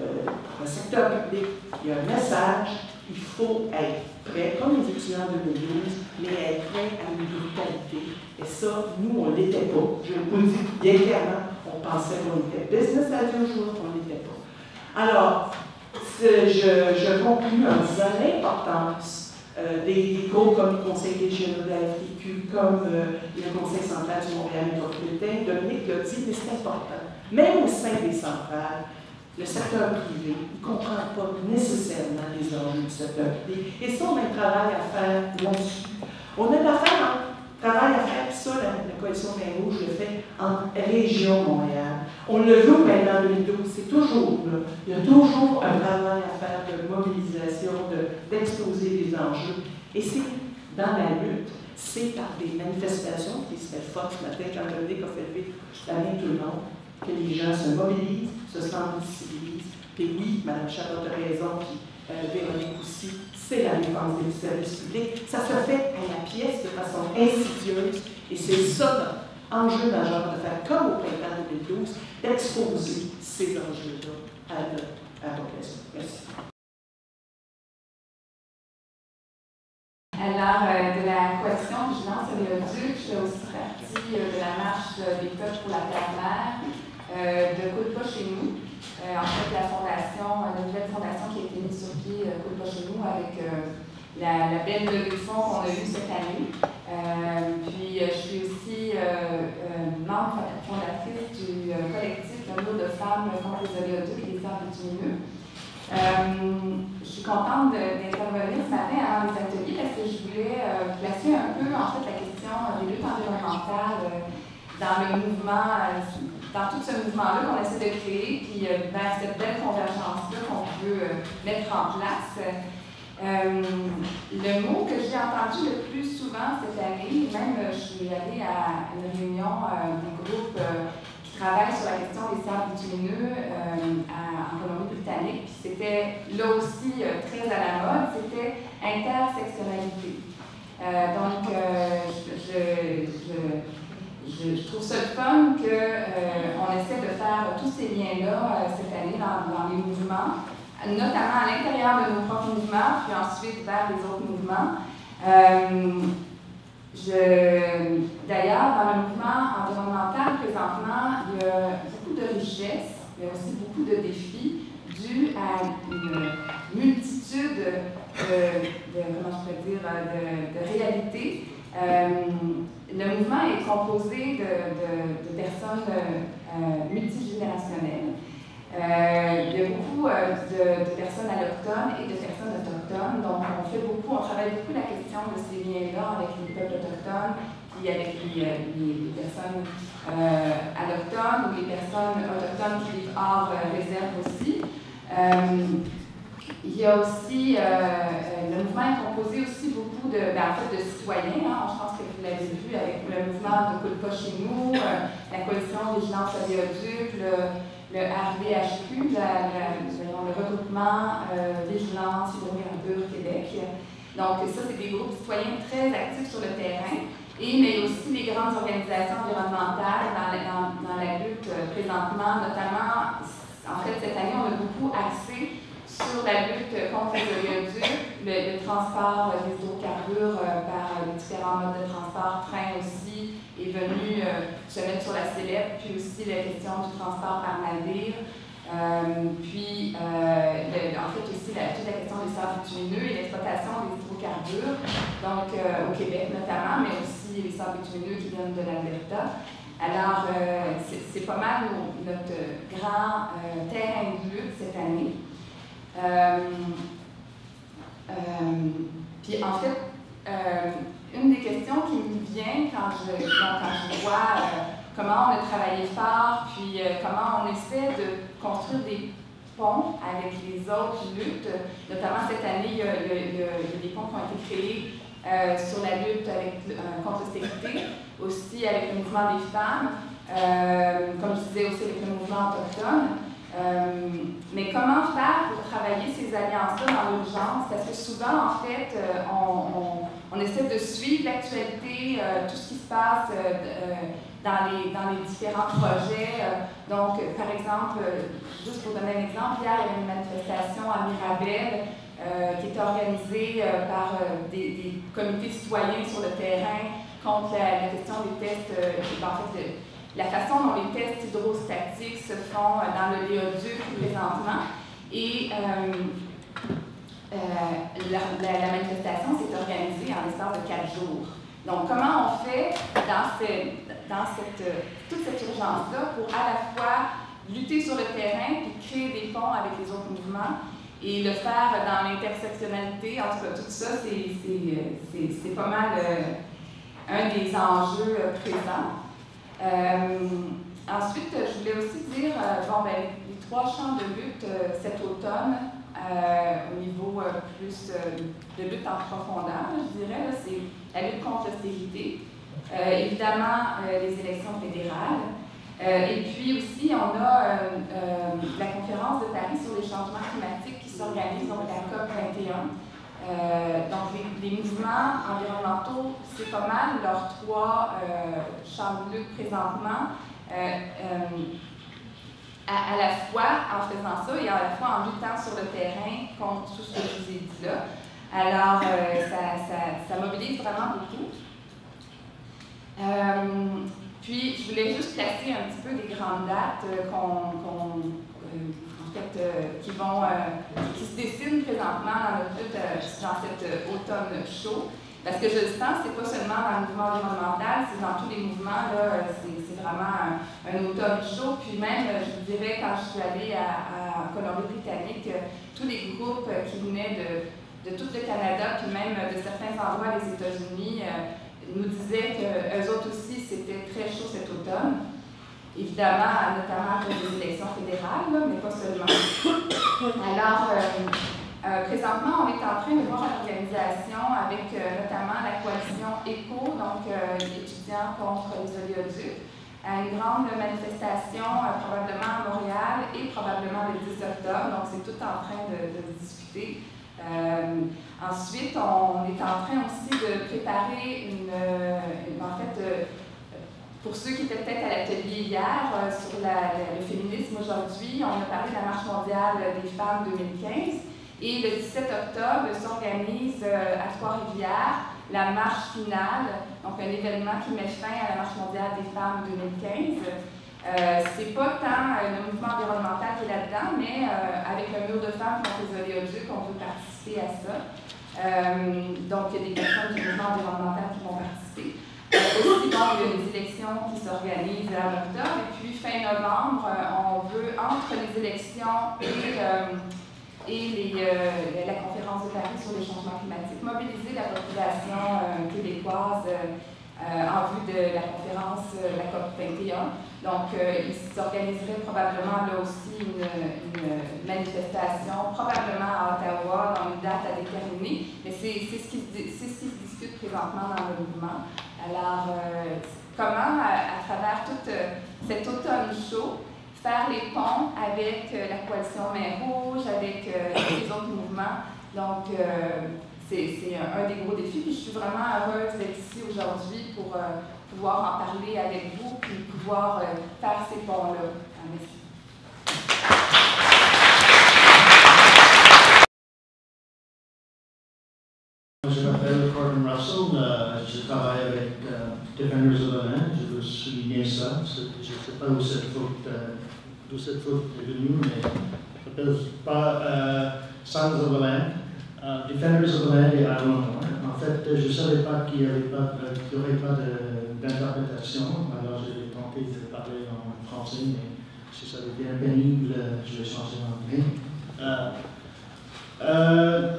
euh, le secteur public, il y a un message il faut être prêt, comme les étudiants de 2012, mais être prêt à une brutalité. Et ça, nous, on ne l'était pas. Je vous le dis bien clairement, on pensait qu'on était business à deux jours, on. Alors, je, je conclue en disant l'importance euh, des, des, groupes comme le Conseil régional de la FTQ, comme euh, le Conseil central du Montréal métropolitain. Dominique l'a dit, mais c'est important. Même au sein des centrales, le secteur privé, ne comprend pas nécessairement les enjeux du secteur privé. Et ça, on a un travail à faire là-dessus. On a un travail à faire, ça, la, coalition Main Rouge le fait en région Montréal. On le veut maintenant en 2012, c'est toujours là. Il y a toujours un travail à faire de mobilisation, d'exposer les enjeux. Et c'est dans la lutte, c'est par des manifestations qui se fait fortes ce matin quand Dominique a fait lever la main tout le monde que les gens se mobilisent, se sensibilisent. Puis oui, Mme Chabot a raison, puis euh, Véronique aussi, c'est la défense des services publics. Ça se fait à la pièce de façon insidieuse, et c'est ça l'enjeu majeur de faire comme au printemps 2012, d'exposer ces enjeux-là à, la population. Merci. Alors, euh, de la coalition Vigilance sur le Duc, je fais aussi partie euh, de la marche des coachs pour la terre-mère. Euh, de Coup de pas chez nous. Euh, en fait, la fondation, la nouvelle fondation qui a été mise sur pied, euh, pas chez nous, avec la, la, belle de fonds qu'on a eue cette année. puis, je suis aussi membre fondatrice du collectif Le mot de femmes contre les oléoducs et les arbres bitumineux. je suis contente d'intervenir ce matin avant les ateliers parce que je voulais placer un peu en fait la question des luttes environnementales dans le mouvement dans tout ce mouvement-là qu'on essaie de créer, puis euh, vers cette belle convergence-là qu'on veut euh, mettre en place. Euh, le mot que j'ai entendu le plus souvent cette année, même je suis allée à une réunion d'un groupe qui travaille sur la question des sables bitumineux en Colombie-Britannique, puis c'était là aussi très à la mode, c'était intersectionnalité. donc, je, trouve ça fun qu'on euh, essaie de faire tous ces liens-là euh, cette année dans, les mouvements, notamment à l'intérieur de nos propres mouvements, puis ensuite vers les autres mouvements. Euh, D'ailleurs, dans le mouvement environnemental, présentement, il y a beaucoup de richesses, mais aussi beaucoup de défis dus à une multitude de, comment je dire, de réalités. Le mouvement est composé de, personnes euh, multigénérationnelles. Euh, il y a beaucoup euh, de, personnes allochtones et de personnes autochtones. Donc, on fait beaucoup, on travaille beaucoup la question de ces liens-là avec les peuples autochtones, puis avec les, personnes allochtones ou les personnes autochtones qui vivent hors réserve aussi. Il y a aussi, euh, euh, le mouvement est composé aussi beaucoup de, ben, en fait, de citoyens. Hein. Je pense que vous l'avez vu avec le mouvement de Coup chez nous, euh, la coalition Vigilance Oléoduc, le, le RVHQ, le regroupement Vigilance Hydrocarbures Québec. Donc, ça, c'est des groupes citoyens très actifs sur le terrain. Et, mais aussi les grandes organisations environnementales dans la, dans la lutte présentement, notamment, en fait, cette année, on a beaucoup axé sur la lutte contre les oléoducs, le, le, transport des hydrocarbures euh, par les différents modes de transport, train aussi, est venu euh, se mettre sur la sellette, puis aussi la question du transport par navire. Euh, puis, en fait, aussi la, toute la question des sables bitumineux et l'exploitation des hydrocarbures, donc au Québec notamment, mais aussi les sables bitumineux qui viennent de l'Alberta. Alors, c'est pas mal notre grand terrain de lutte cette année. Euh, euh, puis en fait, euh, une des questions qui me vient quand je, je vois comment on a travaillé fort, puis comment on essaie de construire des ponts avec les autres luttes. Notamment cette année, il y a, des ponts qui ont été créés sur la lutte avec, contre l'austérité, aussi avec le mouvement des femmes, comme je disais aussi avec le mouvement autochtone. Euh, mais comment faire pour travailler ces alliances-là dans l'urgence? Parce que souvent, en fait, euh, on, essaie de suivre l'actualité, euh, tout ce qui se passe dans, les, différents projets. donc, par exemple, juste pour donner un exemple, hier, il y avait une manifestation à Mirabel qui était organisée par des, des, comités citoyens sur le terrain contre la, question des tests, en fait, la façon dont les tests hydrostatiques se font euh, dans le léoduc présentement. Et euh, euh, la, manifestation s'est organisée en l'espace de quatre jours. Donc, comment on fait dans, cette, toute cette urgence-là pour à la fois lutter sur le terrain puis créer des ponts avec les autres mouvements et le faire dans l'intersectionnalité? En tout cas, tout ça, c'est pas mal un des enjeux présents. Euh, ensuite, je voulais aussi dire, euh, ben, les trois champs de lutte euh, cet automne, au niveau plus de lutte en profondeur, je dirais, c'est la lutte contre l'austérité, évidemment les élections fédérales, et puis aussi, on a la conférence de Paris sur les changements climatiques qui s'organise, donc la COP 21. Euh, donc, les, mouvements environnementaux, c'est pas mal leurs trois euh, de lutte présentement, euh, à, la fois en faisant ça et à la fois en luttant sur le terrain contre tout ce que je vous ai dit là. Alors, ça, ça, mobilise vraiment beaucoup. puis, je voulais juste placer un petit peu des grandes dates qu'on euh, qui, vont, euh, qui se dessinent présentement dans, notre, euh, dans cet automne chaud. Parce que je le sens, c'est pas seulement dans le mouvement environnemental, c'est dans tous les mouvements, c'est vraiment un, automne chaud. Puis même, je vous dirais, quand je suis allée à, Colombie-Britannique, tous les groupes qui venaient de, de, tout le Canada, puis même de certains endroits des États-Unis, nous disaient qu'eux autres aussi, c'était très chaud cet automne. Évidemment, notamment pour les élections fédérales, mais pas seulement. Alors, présentement, on est en train de voir l'organisation avec notamment la coalition ECO, donc étudiants contre les oléoducs, à une grande manifestation probablement à Montréal et probablement le 10 octobre. Donc, c'est tout en train de, de discuter. Euh, ensuite, on est en train aussi de préparer une, en fait, euh, pour ceux qui étaient peut-être à l'atelier hier euh, sur le féminisme aujourd'hui, on a parlé de la Marche mondiale des femmes 2015. Et le 17 octobre s'organise à Trois-Rivières la marche finale, donc un événement qui met fin à la Marche mondiale des femmes 2015. Euh, c'est pas tant le mouvement environnemental qui est là-dedans, mais euh, avec le mur de femmes contre les oléoducs, on veut participer à ça. Euh, donc, il y a des personnes du mouvement environnemental qui vont participer. Aussi, il y a les élections qui s'organisent en octobre. Et puis, fin novembre, on veut, entre les élections et, et les, la conférence de Paris sur les changements climatiques, mobiliser la population québécoise en vue de la conférence, la COP 21. Donc, euh, il s'organiserait probablement là aussi une, manifestation, probablement à Ottawa, dans une date à déterminer, mais c'est ce qui se discute présentement dans le mouvement. Alors, euh, comment, à, travers tout euh, cet automne chaud, faire les ponts avec la coalition Main Rouge, avec les autres mouvements? Donc, c'est un, des gros défis. Je suis vraiment heureuse d'être ici aujourd'hui pour pouvoir en parler avec vous, puis pouvoir euh, faire ces ponts-là. Merci. Je m'appelle Corbin Russell, euh, je travaille avec euh, Defenders of the Land, je veux souligner ça. Je ne sais pas où cette faute, euh, cette faute est venue, mais ça s'appelle pas euh, Sons of the Land. Uh, Defenders of the Land et En fait, je ne savais pas qu'il n'y aurait pas d'interprétation. Alors, j'ai tenté de parler en français, mais si ça devient pénible, je vais changer en anglais. Euh, euh,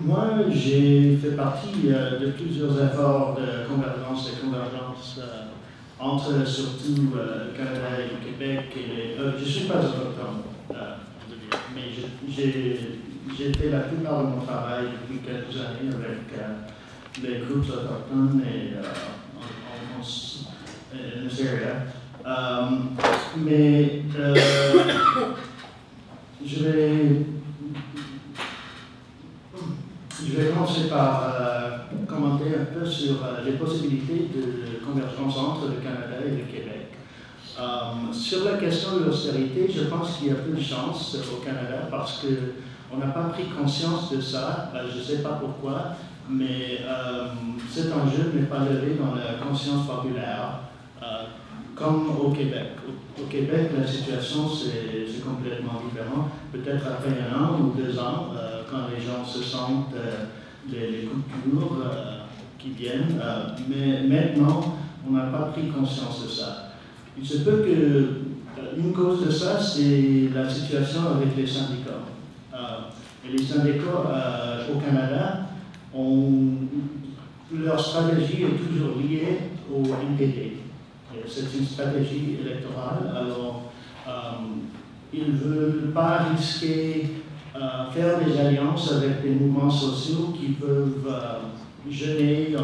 moi, j'ai fait partie euh, de plusieurs efforts de convergence et convergence entre surtout le Canada et le Québec. Et je ne suis pas autochtone, mais j'ai fait la plupart de mon travail depuis quelques années avec les groupes autochtones et in this area. Um, mais euh, je vais je vais commencer par euh, commenter un peu sur euh, les possibilités de convergence entre le Canada et le Québec. Um, sur la question de l'austérité, je pense qu'il y a peu de chance au Canada parce qu'on n'a pas pris conscience de ça. je ne sais pas pourquoi, mais euh, cet enjeu n'est pas levé dans la conscience populaire, euh, comme au Québec. Au, Québec, la situation, c'est complètement différent. Peut-être après un an ou deux ans, euh, quand les gens se sentent les, les, coupures qui viennent, mais maintenant, on n'a pas pris conscience de ça. Il se peut que une cause de ça, c'est la situation avec les syndicats. et les syndicats au Canada, leur stratégie est toujours liée au NPD. C'est une stratégie électorale, alors euh, ils ne veulent pas risquer euh, faire des alliances avec des mouvements sociaux qui peuvent euh, gêner,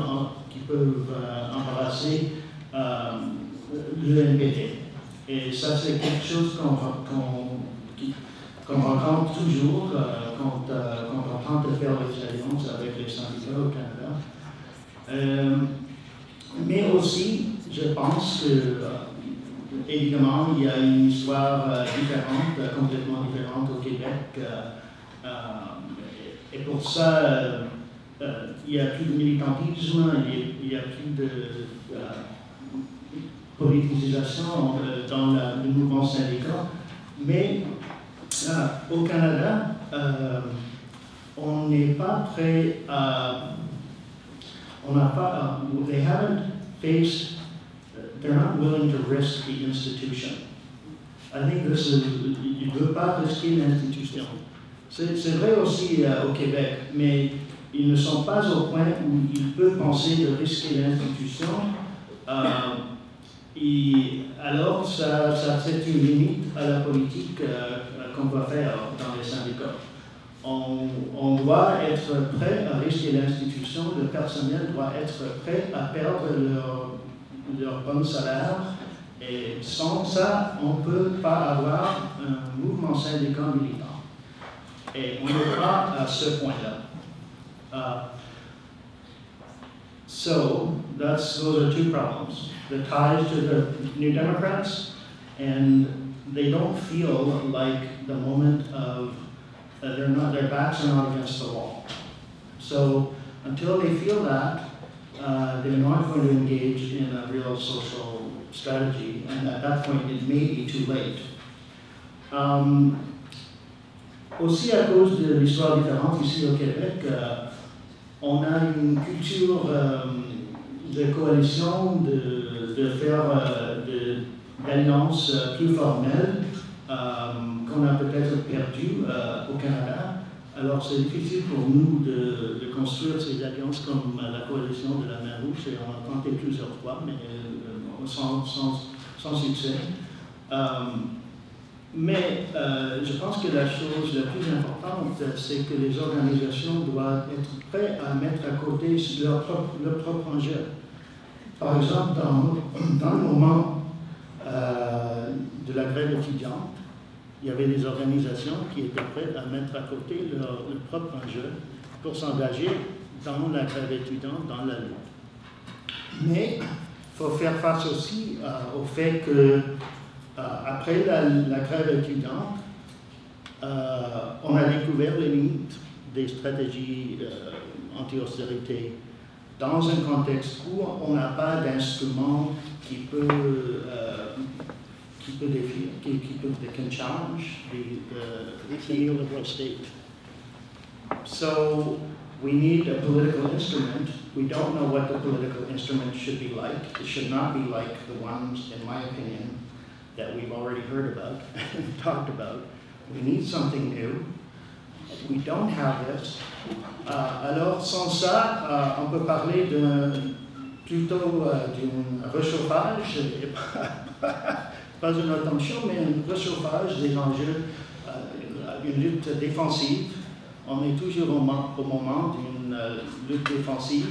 qui peuvent embrasser le NPD. Et ça, c'est quelque chose qu'on rencontre toujours quand, on tente de faire des alliances avec les syndicats au Canada. Euh, mais aussi, je pense que, euh, évidemment, il y a une histoire euh, différente, complètement différente au Québec. Et pour ça, il n'y a plus de militantisme, il n'y a, plus de politisation dans le mouvement syndical. Mais au Canada, on n'est pas prêt à. On n'a pas. They haven't faced. They're not willing to risk the institution. I think this is. Ils ne veulent pas risquer l'institution. C'est vrai aussi uh, au Québec, mais ils ne sont pas au point où ils peuvent penser de risquer l'institution. Uh, Et alors, ça, c'est une limite à la politique euh, qu'on va faire dans les syndicats. On, on, doit être prêt à risquer l'institution, le personnel doit être prêt à perdre leur, leur bon salaire. Et sans ça, on ne peut pas avoir un mouvement syndical militant. Pas à ce point-là. Uh, so, that's, those are two problems. The ties to the New Democrats, and they don't feel like the moment of, uh, they're not, their backs are not against the wall. So, until they feel that, uh, they're not going to engage in a real social strategy, and at that point, it may be too late. Um, aussi à cause de l'histoire différente ici au Québec, euh, on a une culture euh, de coalition, de, de faire euh, d'alliances plus formelles qu'on a peut-être perdu au Canada. Alors c'est difficile pour nous de, construire ces alliances comme la coalition de la mer Rouge, et on a tenté plusieurs fois, mais sans, succès. Mais euh, je pense que la chose la plus importante, c'est que les organisations doivent être prêtes à mettre à côté leur propre, enjeu. Par exemple, dans, dans le moment euh, de la grève étudiante, il y avait des organisations qui étaient prêtes à mettre à côté leur, propre enjeu pour s'engager dans la grève étudiante, dans la lutte. Mais il faut faire face aussi euh, au fait que Euh, après la, la, grève étudiante, euh, on a découvert les limites des stratégies euh, anti-austérité dans un contexte où on n'a pas d'instrument qui peut, euh, qui peut défier, qui, qui peut can challenge the neoliberal state. So we need a political instrument. We don't know what the political instrument should be like. It should not be like the ones, in my opinion, that we've already heard about and talked about. We need something new. We don't have this. Uh, alors, sans ça, uh, on peut parler plutôt uh, d'un réchauffage, pas, une attention, mais un réchauffage des enjeux, une lutte défensive. On est toujours au, au moment d'une lutte défensive.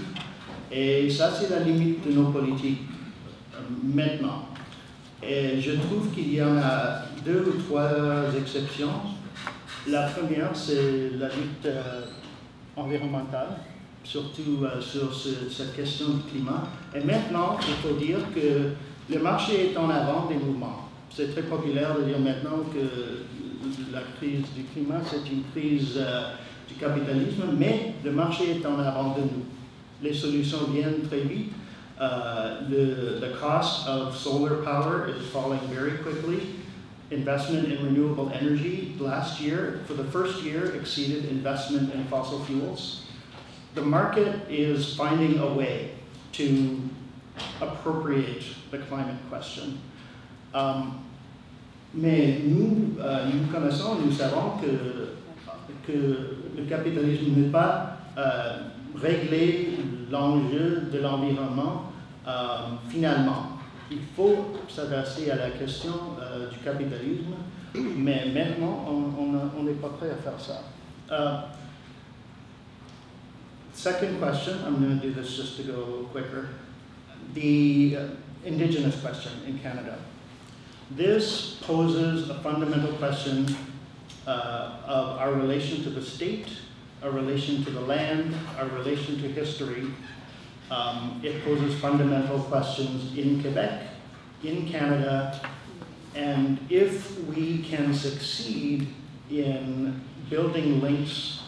Et ça, c'est la limite de nos politiques maintenant. Et je trouve qu'il y en a deux ou trois exceptions. La première, c'est la lutte euh, environnementale, surtout euh, sur ce, cette question du climat. Et maintenant, il faut dire que le marché est en avant des mouvements. C'est très populaire de dire maintenant que la crise du climat, c'est une crise euh, du capitalisme, mais le marché est en avant de nous. Les solutions viennent très vite Uh, the, the cost of solar power is falling very quickly. Investment in renewable energy last year, for the first year, exceeded investment in fossil fuels. The market is finding a way to appropriate the climate question. Um, mais nous, euh, nous connaissons, nous savons que, que le capitalisme n'est pas euh, régler l'enjeu de l'environnement finalement, il faut s'adresser à la question euh, du capitalisme, mais maintenant, on n'est pas prêt à faire ça. Uh, second question, I'm going to do this just to go quicker. The uh, indigenous question in Canada. This poses a fundamental question uh, of our relation to the state, our relation to the land, our relation to history, um, it poses fundamental questions in Quebec, in Canada, and if we can succeed in building links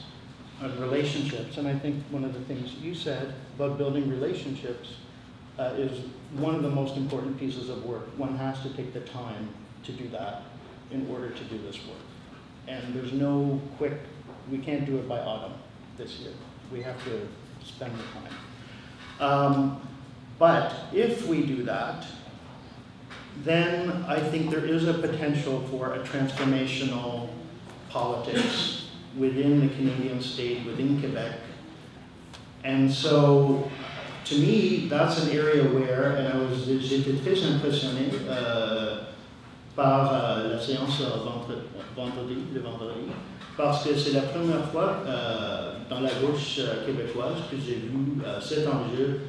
and relationships, and I think one of the things you said about building relationships uh, is one of the most important pieces of work. One has to take the time to do that in order to do this work. And there's no quick, we can't do it by autumn this year. We have to spend the time. Um, but if we do that, then I think there is a potential for a transformational politics within the Canadian state, within Quebec. And so to me, that's an area where, and I was, j'étais très impressionné euh, par euh, la séance vendredi, vendredi, le vendredi, parce que c'est la première fois euh, dans la gauche euh, québécoise que j'ai vu euh, cet enjeu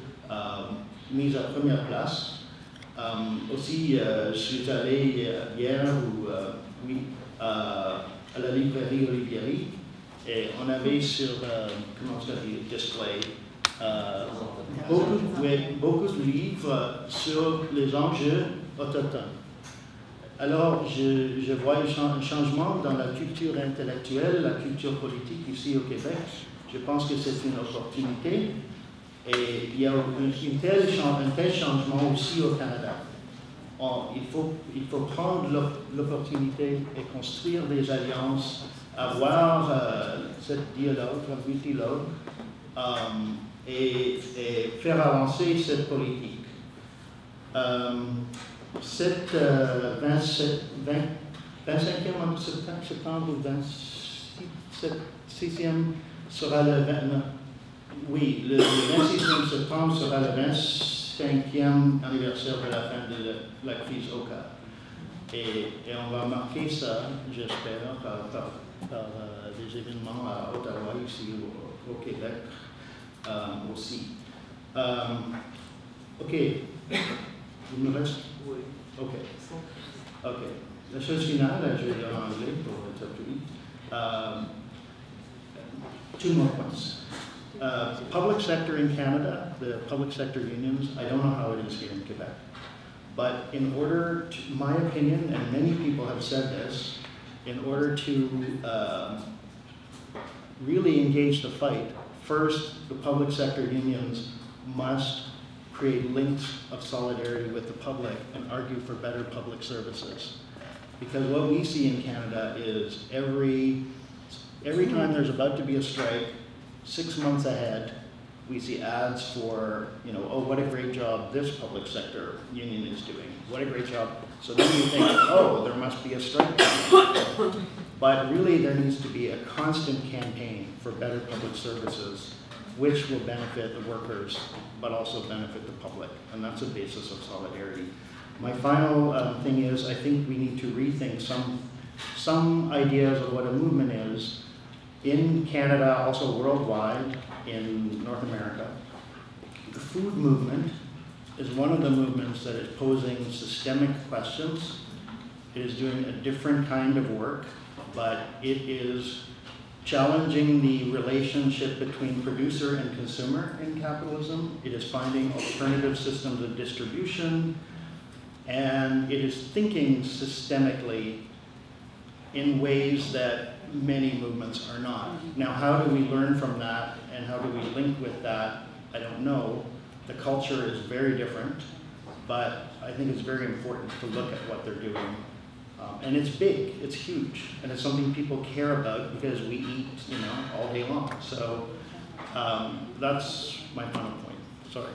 mis à première place. aussi, je suis allé hier ou, oui, à la librairie Olivieri et on avait sur, comment ça dit, display, beaucoup, beaucoup de livres sur les enjeux autochtones. Alors, je, vois un changement dans la culture intellectuelle, la culture politique ici au Québec. Je pense que c'est une opportunité. Et il y a un tel changement aussi au Canada. il, faut, prendre l'opportunité et construire des alliances, avoir euh, ce dialogue, un multilogue, euh, et, et, faire avancer cette politique. Euh, cette 27, 20, 25e septembre, septembre ou 26e sera le 29. Oui, le, 26e septembre sera le 25e anniversaire de la fin de la, crise OCA. Et, et, on va marquer ça, j'espère, par, euh, des événements à Ottawa, ici au, au Québec euh, aussi. Euh, OK. Il me reste Oui. OK. OK. La chose finale, je vais dire en anglais pour être plus. Um, two more points. Uh, public sector in Canada, the public sector unions, I don't know how it is here in Quebec. But in order to, my opinion, and many people have said this, in order to uh, really engage the fight, first, the public sector unions must create links of solidarity with the public and argue for better public services. Because what we see in Canada is every, every time there's about to be a strike, six months ahead, we see ads for, you know, oh, what a great job this public sector union is doing. What a great job. So then you think, oh, there must be a strike. but really, there needs to be a constant campaign for better public services which will benefit the workers, but also benefit the public. And that's a basis of solidarity. My final uh, thing is I think we need to rethink some, some ideas of what a movement is in Canada, also worldwide, in North America. The food movement is one of the movements that is posing systemic questions. It is doing a different kind of work, but it is challenging the relationship between producer and consumer in capitalism. It is finding alternative systems of distribution, and it is thinking systemically in ways that many movements are not. Now, how do we learn from that and how do we link with that? I don't know. The culture is very different, but I think it's very important to look at what they're doing um, and it's big, it's huge, and it's something people care about because we eat, you know, all day long. So um, that's my final point. Sorry.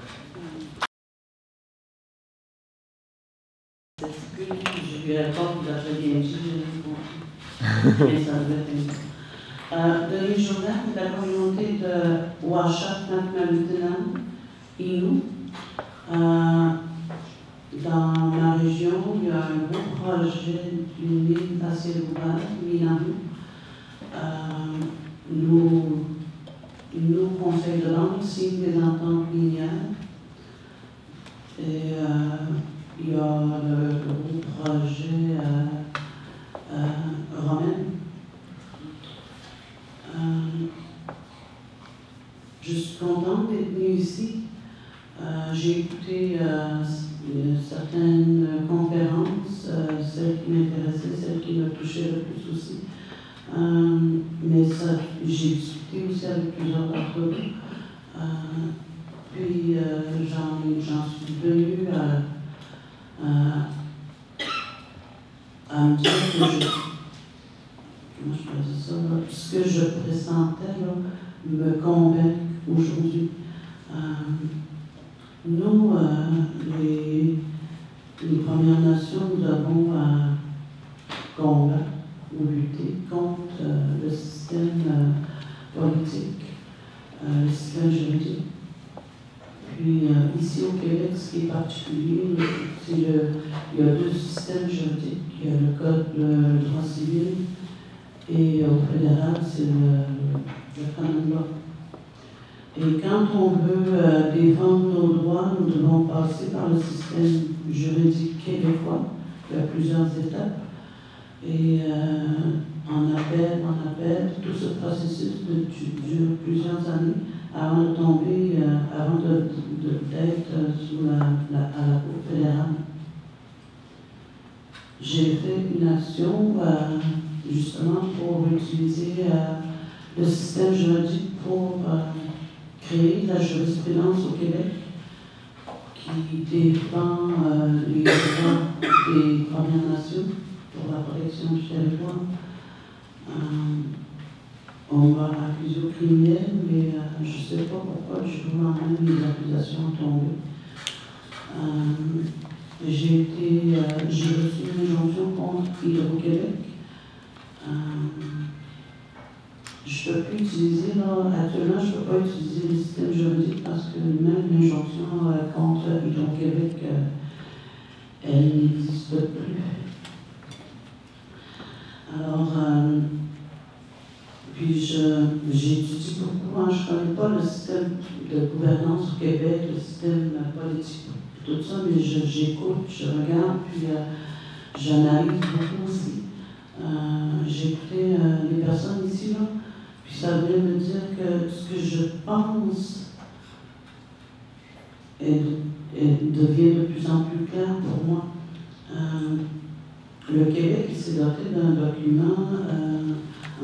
Jourdain de la communauté de Ouachat, Inou. Dans ma région, il y a un beau projet d'une mine assez ouverte, Minahu. Euh, nous, nous, Conseil de langue, signe des ententes minières. Et euh, il y a le gros projet euh, euh, romain. Je suis contente d'être venue ici. J'ai écouté certaines conférences, euh, celles qui m'intéressaient, celles qui me touchaient le plus aussi. Euh, mais j'ai discuté aussi avec plusieurs d'entre eux. Euh, puis j'en suis venue à, à, me dire que je, comment je ça, ce que je pressentais me convainc aujourd'hui. Nous, euh, les, Premières Nations, nous avons à combattre ou lutter contre euh, le système euh, politique, le système juridique. puis euh, ici au Québec, ce qui est particulier, c'est le, il y a deux systèmes juridiques. Il y a le code de droit civil et au fédéral, c'est le, le canon. Et quand on veut euh, défendre nos droits, nous devons passer par le système juridique québécois. Il y a plusieurs étapes. Et euh, en appel, en appel, tout ce processus dure plusieurs années avant de tomber, euh, avant d'être sous la, à la Cour fédérale. J'ai fait une action euh, justement pour utiliser le système juridique pour créer la jurisprudence au Québec qui défend les droits des Premières Nations pour la protection du territoire. On va accuser au criminel, mais euh, je ne sais pas pourquoi je jour même les accusations tombées. Euh, j'ai été, euh, j'ai reçu une injonction contre Hydro-Québec. Euh, je ne peux plus utiliser, actuellement, je ne peux pas utiliser le système juridique parce que même l'injonction contre Hydro-Québec, elle n'existe plus. Alors, puis j'étudie beaucoup, hein, je ne connais pas le système de gouvernance au Québec, le système politique, tout ça, mais j'écoute, je, regarde, puis euh, j'analyse beaucoup aussi. Euh, J'ai euh, les personnes ici, là, ça venait me dire que ce que je pense devient de plus en plus clair pour moi. le Québec s'est doté d'un document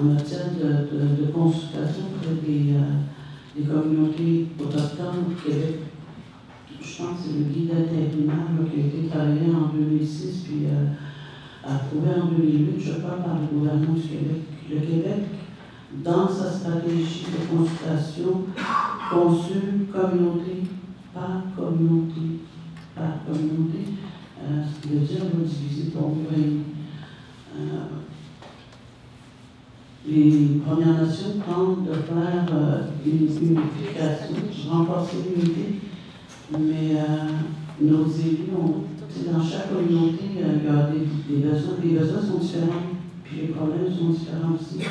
en matière de, consultation auprès euh, des, communautés autochtones au Québec. Je pense que c'est le guide intérimaire qui a été travaillé en 2006 puis euh, approuvé en 2008, je crois, par le gouvernement du Québec. Le Québec, dans sa stratégie de consultation, consulte communauté par communauté par communauté, euh, ce qui veut dire diviser pour régner les Premières Nations tentent de faire euh, une unification, renforcer l'unité, mais euh, nos élus, dans chaque communauté, euh, il y a des, besoins. Les besoins sont différents, puis les problèmes sont différents aussi.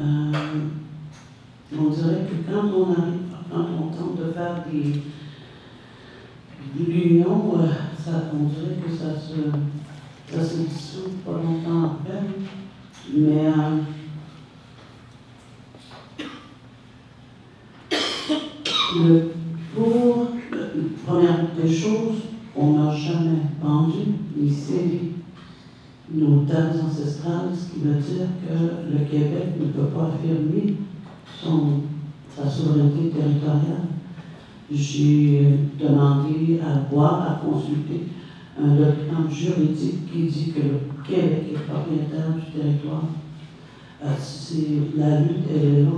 On dirait que quand on arrive, quand on tente de faire des l'union, on dirait que ça se, ça se dissout pas longtemps après. Mais pour première des choses, on n'a jamais vendu ni cédé nos terres ancestrales, ce qui veut dire que le Québec ne peut pas affirmer son, sa souveraineté territoriale. J'ai demandé à voir, à consulter un document juridique qui dit que le Québec est propriétaire du territoire. Euh, la lutte, elle est là.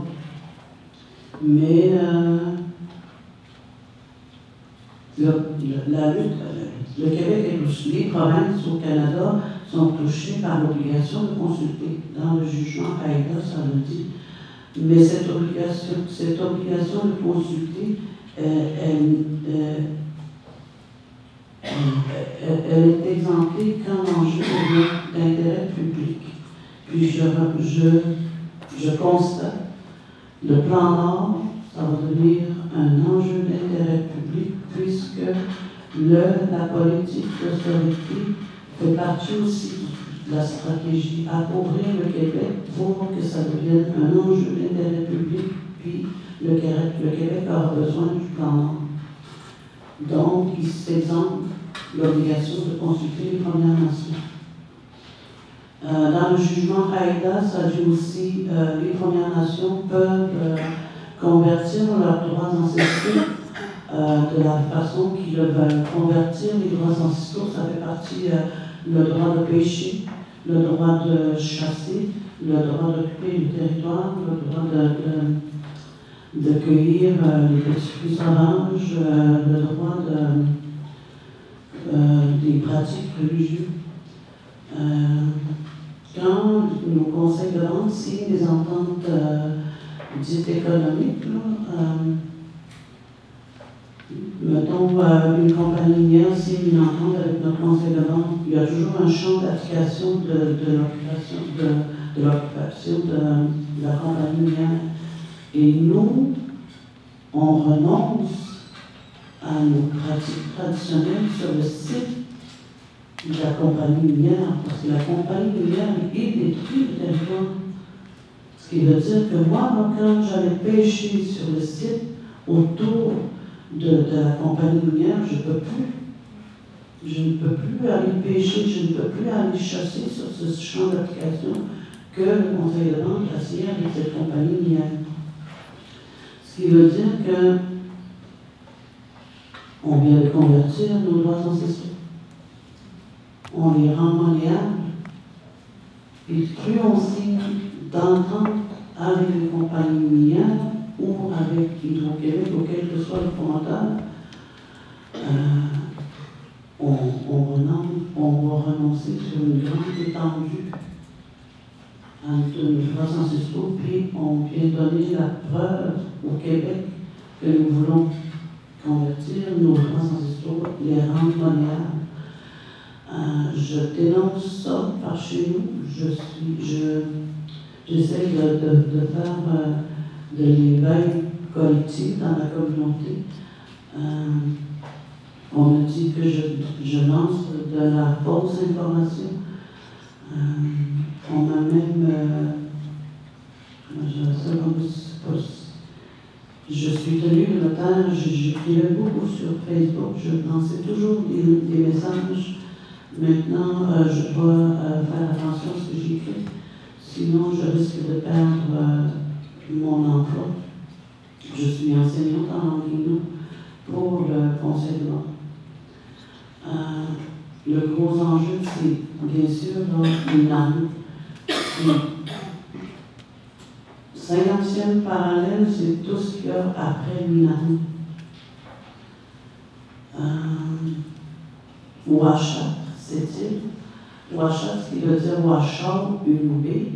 Mais euh, le, la lutte, le Québec les provinces au Canada sont touchées par l'obligation de consulter. Dans le jugement AIDA, ça le dit. Mais cette obligation, cette obligation de consulter, euh, euh, elle, elle, est exemptée quand l'enjeu est d'intérêt public. Puis je, je, je constate, le plan Nord, ça va devenir un enjeu d'intérêt public puisque la politique d'autorité fait aussi la stratégie à couvrir le Québec pour que ça devienne un enjeu d'intérêt public, puis le Québec, le Québec aura besoin du plan Donc, il s'exemple l'obligation de consulter les Premières Nations. Euh, dans le jugement AIDA, ça dit aussi euh, les Premières Nations peuvent euh, convertir leurs droits ancestraux euh, de la façon qu'ils veulent convertir les droits ancestraux. Ça fait partie le droit de pêcher, le droit de chasser, le droit d'occuper le territoire, le droit de, de, cueillir euh, les petits fruits sauvages, le droit de, des pratiques religieuses. quand nos conseils de vente signent des ententes dites économiques, mettons, euh, une compagnie minière signe une entente avec notre conseil de vente, il y a toujours un champ d'application de, de l'occupation de, de, de, la compagnie minière. Et nous, on renonce à nos pratiques traditionnelles sur le site de la compagnie minière, parce que la compagnie minière est détruite territoire. Ce qui veut dire que moi, quand j'allais pêcher sur le site autour de, la compagnie minière, je ne peux plus. Je ne peux plus aller pêcher, je ne peux plus aller chasser sur ce champ d'application que le Conseil de vente a signé avec cette compagnie minière. Ce qui veut dire que on vient de convertir nos droits ancestraux. On les rend monnayables. Et plus on signe d'entente avec les compagnies minières ou avec Hydro-Québec ou quel que soit le euh, on, on, va renoncer sur une grande étendue entre droits ancestraux, puis on vient donner la preuve au Québec que nous voulons convertir nos ancestraux, les rendre monnayables. Euh, je dénonce ça par chez nous. Je suis, je, j'essaie de, faire euh, de l'éveil collectif dans la communauté. Euh, on me dit que je, je, lance de la fausse information. Euh, on m'a même. Euh, je, suis tenue de notaire, j'écrivais beaucoup sur Facebook, je lançais toujours des, messages. Maintenant, euh, je dois faire attention à ce que j'écris, sinon je risque de perdre mon emploi. Je suis enseignante en langue pour le conseil de vente. le gros enjeu, c'est bien sûr une arme. 50e parallèle, c'est tout ce qu'il y a après l'UNAM. Euh, Ouachat, c'est-il? Ouachat, ce qui veut dire Ouachat, une baie.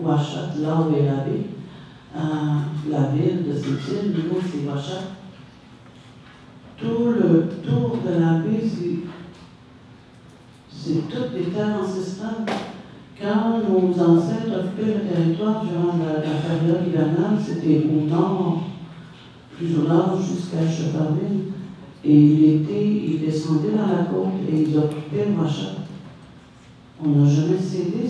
Ouachat, là où est la baie. Euh, la ville de nous, c'est Ouachat. Tout le tour de la baie, c'est toutes des terres ancestrales. Quand nos ancêtres occupaient le territoire durant la, période hivernale, c'était au nord, plus au nord jusqu'à Chevalville. Et l'été, ils descendaient dans la côte et ils occupaient machin. On n'a jamais cédé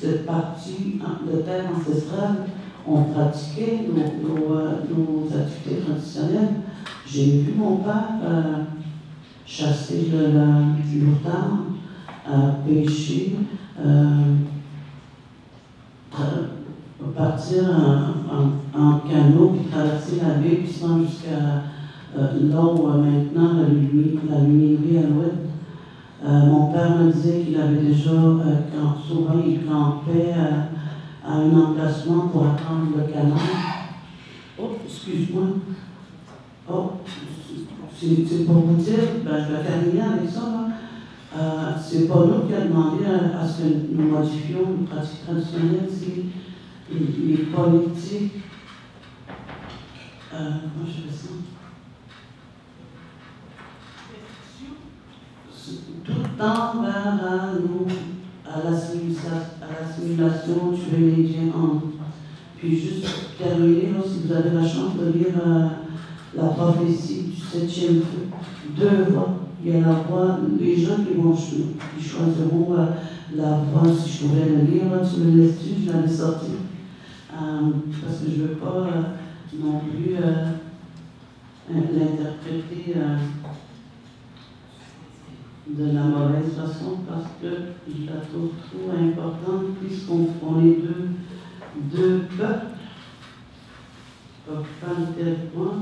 cette partie de terre ancestrale. On pratiquait nos, nos, activités traditionnelles. J'ai vu mon père euh, chasser le, du loutard à pêcher, euh, partir en, canot, puis traverser la baie, puis se rendre jusqu'à euh, là où euh, maintenant la luminerie à l'ouest. Euh, mon père me disait qu'il avait déjà, quand souvent il campait à, un emplacement pour attendre le canal. Oh, excuse-moi. Oh, c'est pour vous dire, ben, je vais terminer avec ça. Euh, c'est pas nous qui a demandé à, ce que nous modifions nos pratiques traditionnelles, c'est les, politiques. Euh, comment je fais ça? Tout tend vers nous, à l'assimilation, tuer les. Puis juste terminer, si vous avez la chance de lire euh, la prophétie du septième feu, deux voix il y a la voix, les gens qui vont qui choisiront euh, la voix, si je pouvais le lire, tu me laisses-tu, je l'avais sorti. Euh, parce que je ne veux pas non plus l'interpréter de la mauvaise façon parce que je la trouve trop importante puisqu'on est deux, deux peuples occupant le territoire.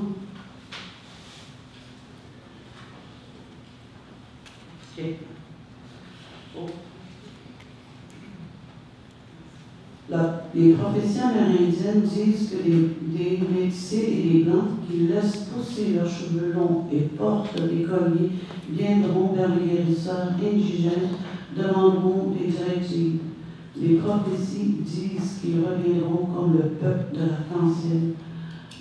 Les professions amérindiennes disent que les, métis et les blancs qui laissent pousser leurs cheveux longs et portent des colliers viendront vers les guérisseurs indigènes, demanderont des directives. Les prophéties disent qu'ils reviendront comme le peuple de l'arc-en-ciel.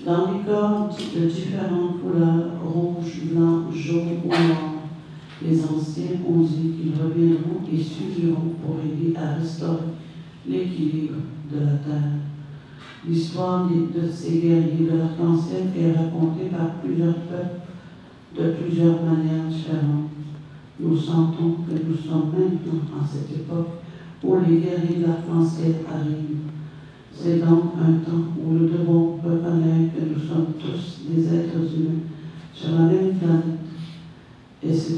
dans les cordes de différentes couleurs, rouge, blanc, jaune ou noir. Les anciens ont dit qu'ils reviendront et suivront pour aider à restaurer l'équilibre de la terre. L'histoire de ces guerriers de l'arc-en-ciel est racontée par plusieurs peuples de plusieurs manières différentes. Nous sentons que nous sommes maintenant en cette époque où les guerriers de l'arc-en-ciel arrivent. C'est donc un temps où nous devons reconnaître que nous sommes tous des êtres humains sur la même planète. Et c'est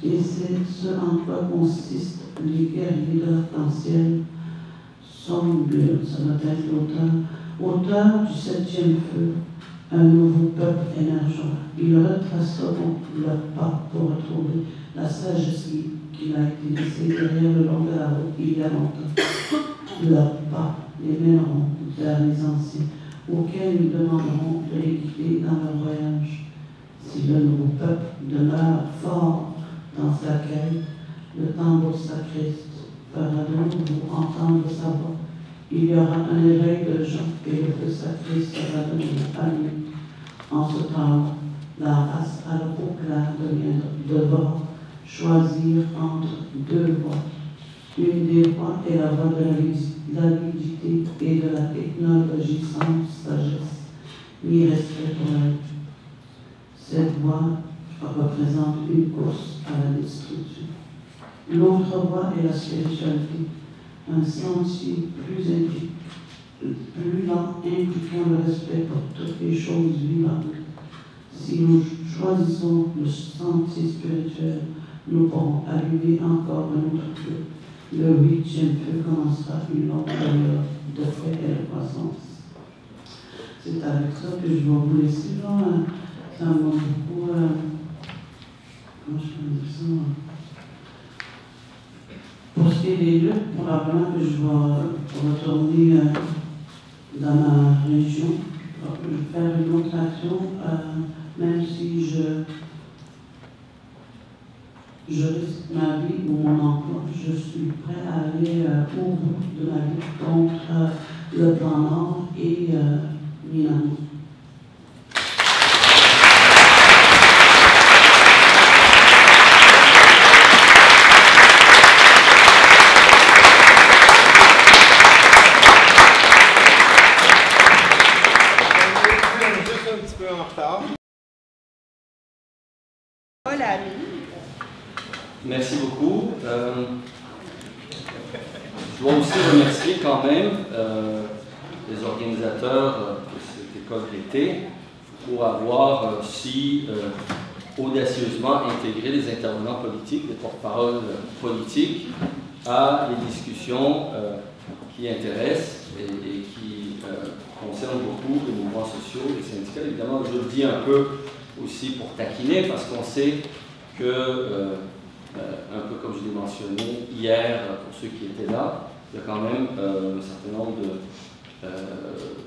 et c'est ce en quoi consistent les guerriers de l'arc-en-ciel. Ça doit être l'auteur, auteur du septième feu, un nouveau peuple émergent. Ils retraceront leur pas pour retrouver la sagesse qui a été laissée derrière le long de la route il y a longtemps. Leur pas les mèneront vers les anciens, auxquels ils demanderont de les guider dans leur voyage. Si le nouveau peuple demeure fort dans sa quête, le tambour sacré de nouveau entendre sa voix. Il y aura un éveil de gens et le feu sacré sera de nouveau allumé. En ce temps la race à la devra choisir entre deux voies. Une des voies est la voie de la l'avidité et de la technologie sans sagesse, ni respect pour vie. Cette voie représente une course à la destruction. L'autre voie est la spiritualité, un sentier plus, plus lent impliquant le respect pour toutes les choses vivantes. Si nous choisissons le sentier spirituel, nous pourrons allumer encore un autre feu. Le huitième feu commencera une longue période de paix et de croissance. C'est avec ça que je vais vous laisser. Ça m'a beaucoup. Euh, comment je peux dire ça? Pour ce qui est des luttes, probablement que je vais retourner euh, dans ma région. Vais faire une autre action, euh, même si je je risque ma vie ou mon emploi, je suis prêt à aller euh, au bout de la lutte contre le plan et euh, Milano. Merci beaucoup. Euh, je dois aussi quand même euh, les organisateurs de cette école d'été pour avoir euh, si audacieusement intégré les intervenants politiques, les porte-paroles politiques à les discussions qui intéressent et, qui concernent beaucoup les mouvements sociaux, les syndicats. Évidemment, je le dis un peu aussi pour taquiner parce qu'on sait que euh, un peu comme je l'ai mentionné hier pour ceux qui étaient là, il y a quand même euh, un certain nombre de, euh,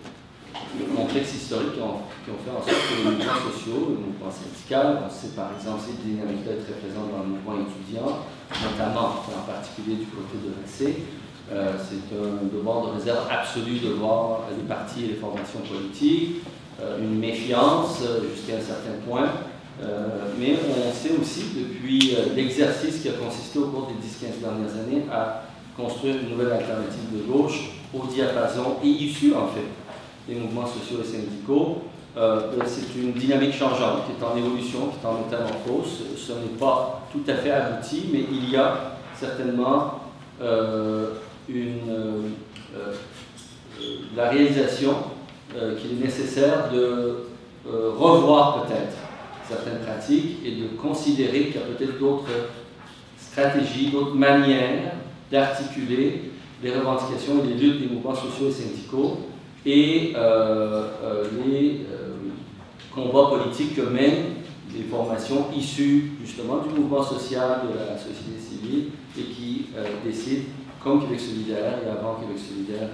complexes historiques qui ont, fait en sorte que les mouvements sociaux, le mouvement syndical, on sait par exemple cette dynamique-là est très présente dans le mouvement étudiant, notamment en particulier du côté de l'EC. c'est un devoir de réserve absolu de voir les partis et les formations politiques, une méfiance jusqu'à un certain point, euh, mais on sait aussi depuis euh, l'exercice qui a consisté au cours des 10-15 dernières années à construire une nouvelle alternative de gauche au diapason et issue en fait des mouvements sociaux et syndicaux. Euh, c'est une dynamique changeante qui est en évolution, qui est en métamorphose. Ce n'est pas tout à fait abouti, mais il y a certainement une, la réalisation qu'il est nécessaire de revoir peut-être certaines pratiques et de considérer qu'il y a peut-être d'autres stratégies, d'autres manières d'articuler les revendications et les luttes des mouvements sociaux et syndicaux et euh, euh, les euh, combats politiques que mènent les formations issues justement du mouvement social de la société civile et qui décident, comme Québec solidaire et avant Québec solidaire,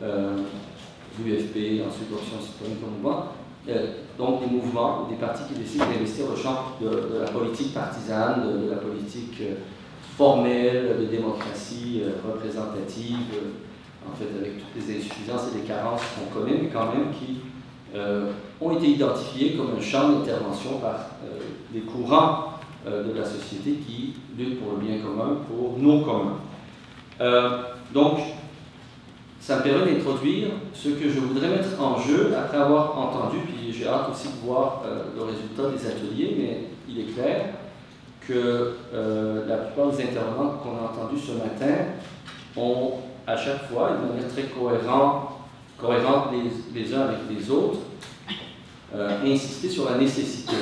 l'UFP, ensuite Option citoyenne comme mouvement, donc des mouvements des partis qui décident d'investir le champ de, la politique partisane, de, la politique formelle, de démocratie euh, représentative, en fait avec toutes les insuffisances et les carences qu'on connaît, mais quand même qui ont été identifiés comme un champ d'intervention par des courants de la société qui luttent pour le bien commun, pour nos communs. donc, ça me permet d'introduire ce que je voudrais mettre en jeu après avoir entendu, puis j'ai hâte aussi de voir le résultat des ateliers, mais il est clair que euh, la plupart des intervenants qu'on a entendus ce matin ont à chaque fois, de manière très cohérente, cohérente les, uns avec les autres, euh, insisté sur la nécessité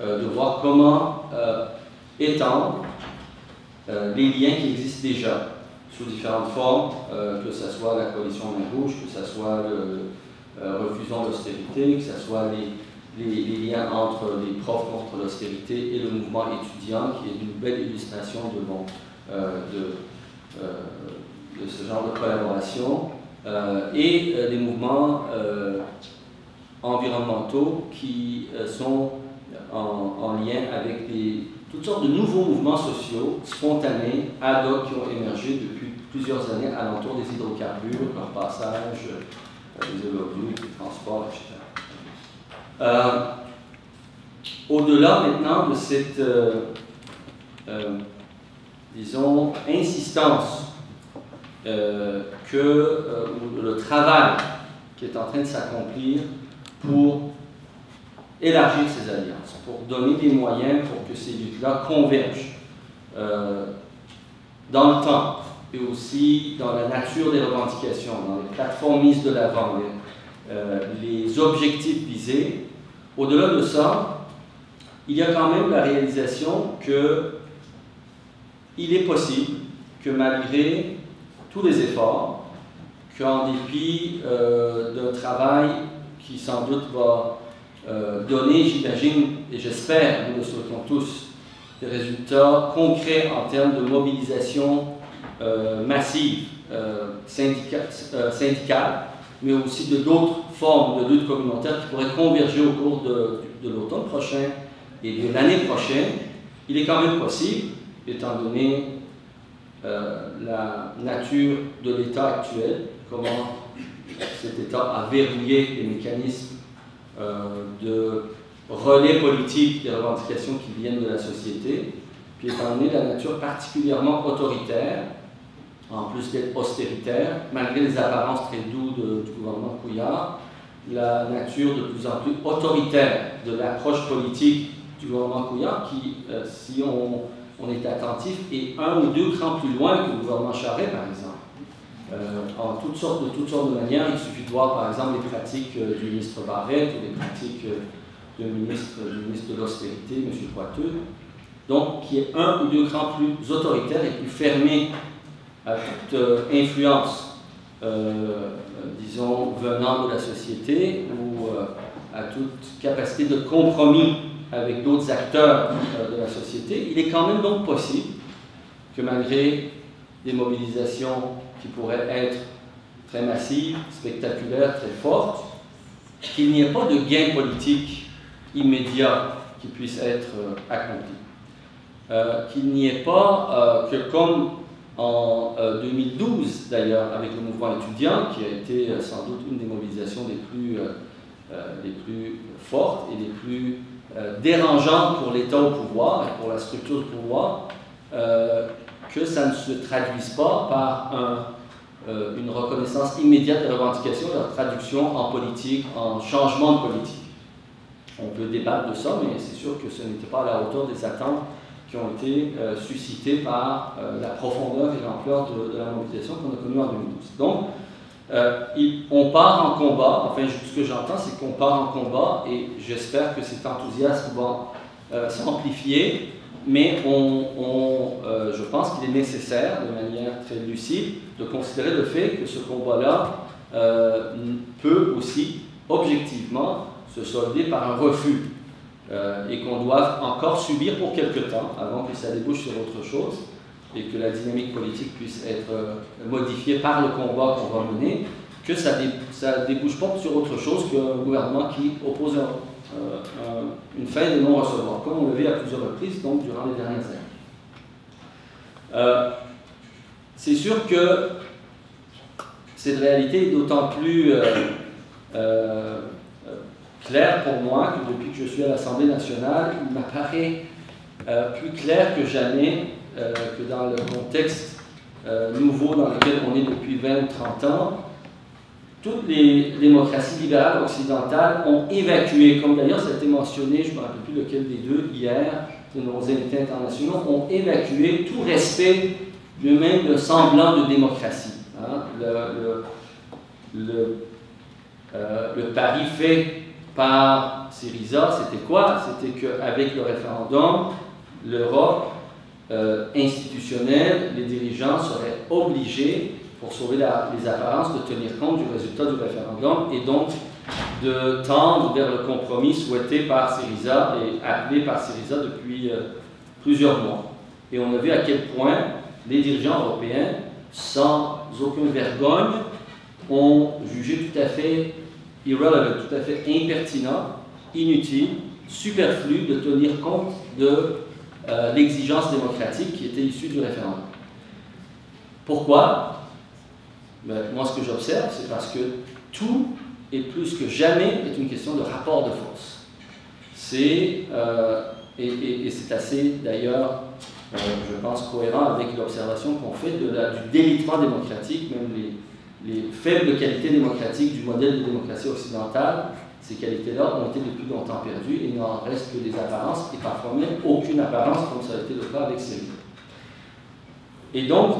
euh, de voir comment étendre les liens qui existent déjà sous différentes formes, que ce soit la coalition Main Rouge, que ce soit le refusant l'austérité, que ce soit les, les, liens entre les profs contre l'austérité et le mouvement étudiant, qui est une belle illustration de, euh, euh, ce genre de collaboration, euh, et des mouvements environnementaux qui sont en, en, lien avec toutes sortes de nouveaux mouvements sociaux spontanés, ad hoc, qui ont émergé depuis plusieurs années alentour des hydrocarbures, leur passage, les éoliennes, les transports, etc. Euh, au-delà maintenant de cette, euh, euh, disons, insistance que le travail qui est en train de s'accomplir pour élargir ces alliances, pour donner des moyens pour que ces luttes-là convergent dans le temps et aussi dans la nature des revendications, dans les plateformes mises de l'avant, les objectifs visés, au-delà de ça, il y a quand même la réalisation que il est possible que malgré tous les efforts, qu'en dépit euh, d'un travail qui sans doute va euh, donner, j'imagine, et j'espère, nous le souhaitons tous, des résultats concrets en termes de mobilisation euh, massive syndicale, mais aussi de d'autres formes de lutte communautaire qui pourraient converger au cours de, l'automne prochain et de l'année prochaine, il est quand même possible, étant donné euh, la nature de l'État actuel, comment cet État a verrouillé les mécanismes euh, de relais politique des revendications qui viennent de la société, puis étant donné la nature particulièrement autoritaire en plus d'être austéritaire, malgré les apparences très douces du gouvernement Couillard, la nature de plus en plus autoritaire de l'approche politique du gouvernement Couillard, qui, euh, si on, est attentif, est un ou deux crans plus loin que le gouvernement Charest, par exemple. Euh, en toutes sortes, de toutes sortes de manières, il suffit de voir, par exemple, les pratiques euh, du ministre Barrette ou les pratiques du ministre, ministre de l'Austérité, M. Poiteux, donc qui est un ou deux crans plus autoritaire et plus fermé à toute euh, influence, euh, euh, disons, venant de la société ou à toute capacité de compromis avec d'autres acteurs de la société, il est quand même donc possible que malgré des mobilisations qui pourraient être très massives, spectaculaires, très fortes, qu'il n'y ait pas de gain politique immédiat qui puisse être accompli. qu'il n'y ait pas que comme en 2012, euh, d'ailleurs, avec le mouvement étudiant, qui a été euh, sans doute une des mobilisations les plus, euh, plus fortes et les plus dérangeantes pour l'État au pouvoir et pour la structure du pouvoir, que ça ne se traduise pas par un, une reconnaissance immédiate des revendications, leur traduction en politique, en changement de politique. On peut débattre de ça, mais c'est sûr que ce n'était pas à la hauteur des attentes qui ont été euh, suscités par euh, la profondeur et l'ampleur de, la mobilisation qu'on a connue en 2012. Donc, euh, on part en combat, enfin ce que j'entends c'est qu'on part en combat et j'espère que cet enthousiasme va s'amplifier, mais on, je pense qu'il est nécessaire de manière très lucide de considérer le fait que ce combat-là peut aussi objectivement se solder par un refus euh, et qu'on doit encore subir pour quelque temps avant que ça débouche sur autre chose et que la dynamique politique puisse être euh, modifiée par le combat qu'on va mener, que ça débouche pas sur autre chose qu'un gouvernement qui oppose une fin de non-recevoir, comme on l'a vu à plusieurs reprises durant les dernières années. Euh, c'est sûr que cette réalité est d'autant plus clair pour moi que depuis que je suis à l'Assemblée nationale, il m'apparaît euh, plus clair que jamais euh, que dans le contexte euh, nouveau dans lequel on est depuis 20 ou 30 ans, toutes les démocraties libérales occidentales ont évacué, comme d'ailleurs ça a été mentionné, je ne me rappelle plus lequel des deux, hier, de nos invités internationaux, ont évacué tout respect de même le semblant de démocratie. Hein. Le, le, le pari fait par Syriza, c'était quoi? C'était qu'avec le référendum, l'Europe euh, institutionnelle, les dirigeants seraient obligés, pour sauver les apparences, de tenir compte du résultat du référendum et donc de tendre vers le compromis souhaité par Syriza et appelé par Syriza depuis euh, plusieurs mois. Et on a vu à quel point les dirigeants européens, sans aucune vergogne, ont jugé tout à fait irrelevant, tout à fait impertinent, inutile, superflu de tenir compte de euh, l'exigence démocratique qui était issue du référendum. Pourquoi? Ben, Moi, ce que j'observe, c'est parce que tout et plus que jamais est une question de rapport de force. C'est, euh, et, c'est assez d'ailleurs, euh, je pense, cohérent avec l'observation qu'on fait du délitement démocratique, même les, les faibles qualités démocratiques du modèle de démocratie occidentale, ces qualités-là ont été depuis longtemps perdues et il n'en reste que des apparences et parfois même aucune apparence, comme ça a été le cas avec Syrie. Et donc,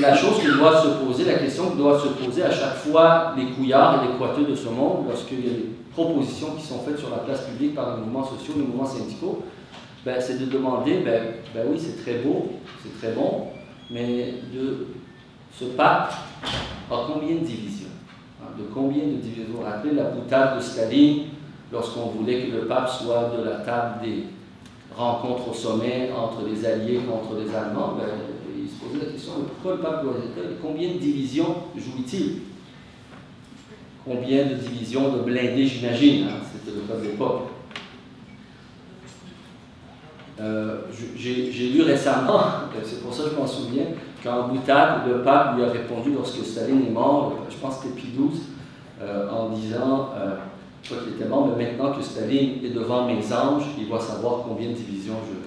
la chose qui doit se poser, la question qui doit se poser à chaque fois les couillards et les coiteux de ce monde, lorsqu'il y a des propositions qui sont faites sur la place publique par les mouvements sociaux, les mouvements syndicaux, ben, c'est de demander, ben, ben oui, c'est très beau, c'est très bon, mais de ce pape a combien de divisions? Hein, De combien de divisions? Rappelez la boutade de Staline lorsqu'on voulait que le pape soit de la table des rencontres au sommet entre les Alliés contre les Allemands. Ben, Il se posait la question pourquoi le pape doit être Combien de divisions jouit-il? Combien de divisions de blindés, j'imagine hein, C'était le cas de l'époque. Euh, j'ai lu récemment, c'est pour ça que je m'en souviens, quand boutade, le pape lui a répondu lorsque Staline est mort, je pense que c'était Pie euh, en disant, euh, je crois qu'il était mort, mais maintenant que Staline est devant mes anges, il va savoir combien de divisions je.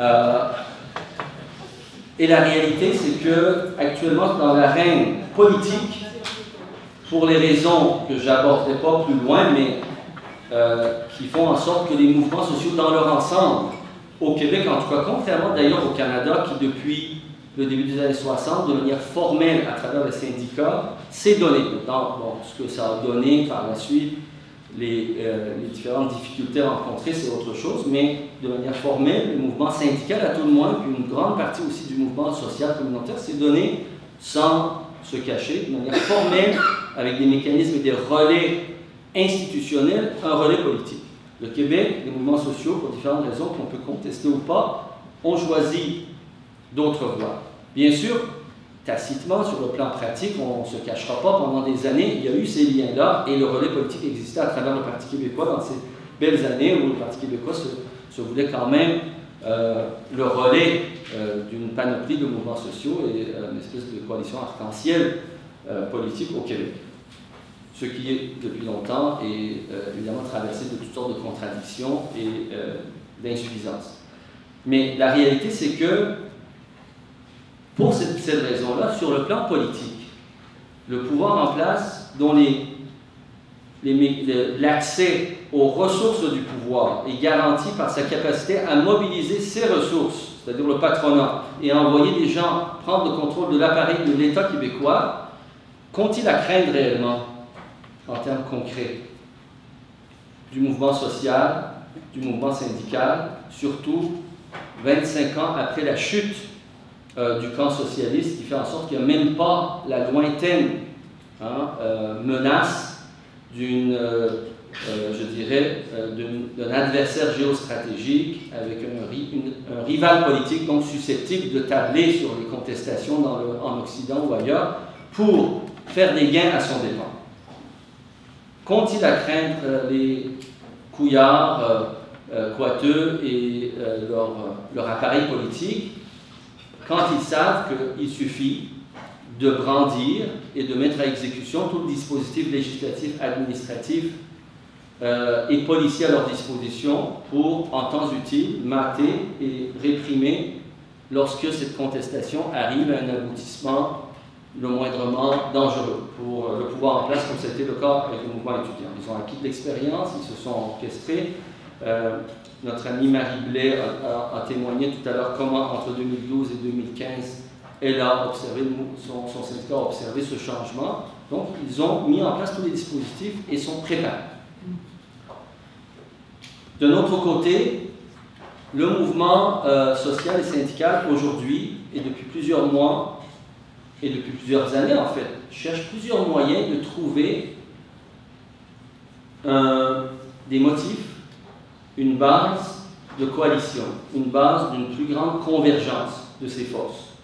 euh, et la réalité, c'est que actuellement, dans l'arène politique, pour les raisons que j'aborderai pas plus loin, mais euh, qui font en sorte que les mouvements sociaux dans leur ensemble au Québec, en tout cas, contrairement d'ailleurs au Canada, qui depuis le début des années 60, de manière formelle à travers les syndicats, s'est donné. Ce que ça a donné par la suite, les, euh, les différentes difficultés rencontrées, c'est autre chose, mais de manière formelle, le mouvement syndical, à tout le moins, puis une grande partie aussi du mouvement social communautaire, s'est donné sans se cacher, de manière formelle, avec des mécanismes et des relais institutionnels, un relais politique. Le Québec, les mouvements sociaux, pour différentes raisons qu'on peut contester ou pas, ont choisi d'autres voies. Bien sûr, tacitement, sur le plan pratique, on ne se cachera pas, pendant des années, il y a eu ces liens-là et le relais politique existait à travers le Parti québécois dans ces belles années où le Parti québécois se, voulait quand même euh, le relais euh, d'une panoplie de mouvements sociaux et euh, une espèce de coalition arc-en-ciel politique au Québec ce qui est depuis longtemps est euh, évidemment traversé de toutes sortes de contradictions et euh, d'insuffisances. Mais la réalité, c'est que pour cette, raison-là, sur le plan politique, le pouvoir en place, dont l'accès aux ressources du pouvoir est garanti par sa capacité à mobiliser ses ressources, c'est-à-dire le patronat, et à envoyer des gens prendre le contrôle de l'appareil de l'État québécois, qu'ont-ils à craindre réellement? En termes concrets du mouvement social, du mouvement syndical, surtout 25 ans après la chute euh, du camp socialiste, qui fait en sorte qu'il n'y a même pas la lointaine hein, euh, menace d'une, euh, je dirais, d'un adversaire géostratégique avec un, rival politique donc susceptible de tabler sur les contestations en Occident ou ailleurs pour faire des gains à son dépens. Qu'ont-ils à craindre euh, les couillards, euh, euh, coiteux et leur, leur, appareil politique quand ils savent qu'il suffit de brandir et de mettre à exécution tout le dispositif législatif, administratif euh, et policier à leur disposition pour, en temps utile, mater et réprimer lorsque cette contestation arrive à un aboutissement le moindrement dangereux pour le pouvoir en place, comme c'était le cas avec le mouvement étudiant. Ils ont acquis de l'expérience, ils se sont orchestrés. Euh, notre amie Marie Blais a, témoigné tout à l'heure comment, entre 2012 et 2015, elle a observé, son, son syndicat a observé ce changement. Donc, ils ont mis en place tous les dispositifs et sont préparés. De notre côté, le mouvement euh, social et syndical aujourd'hui, et depuis plusieurs mois, et depuis plusieurs années en fait, cherche plusieurs moyens de trouver des motifs, une base de coalition, une base d'une plus grande convergence de ces forces.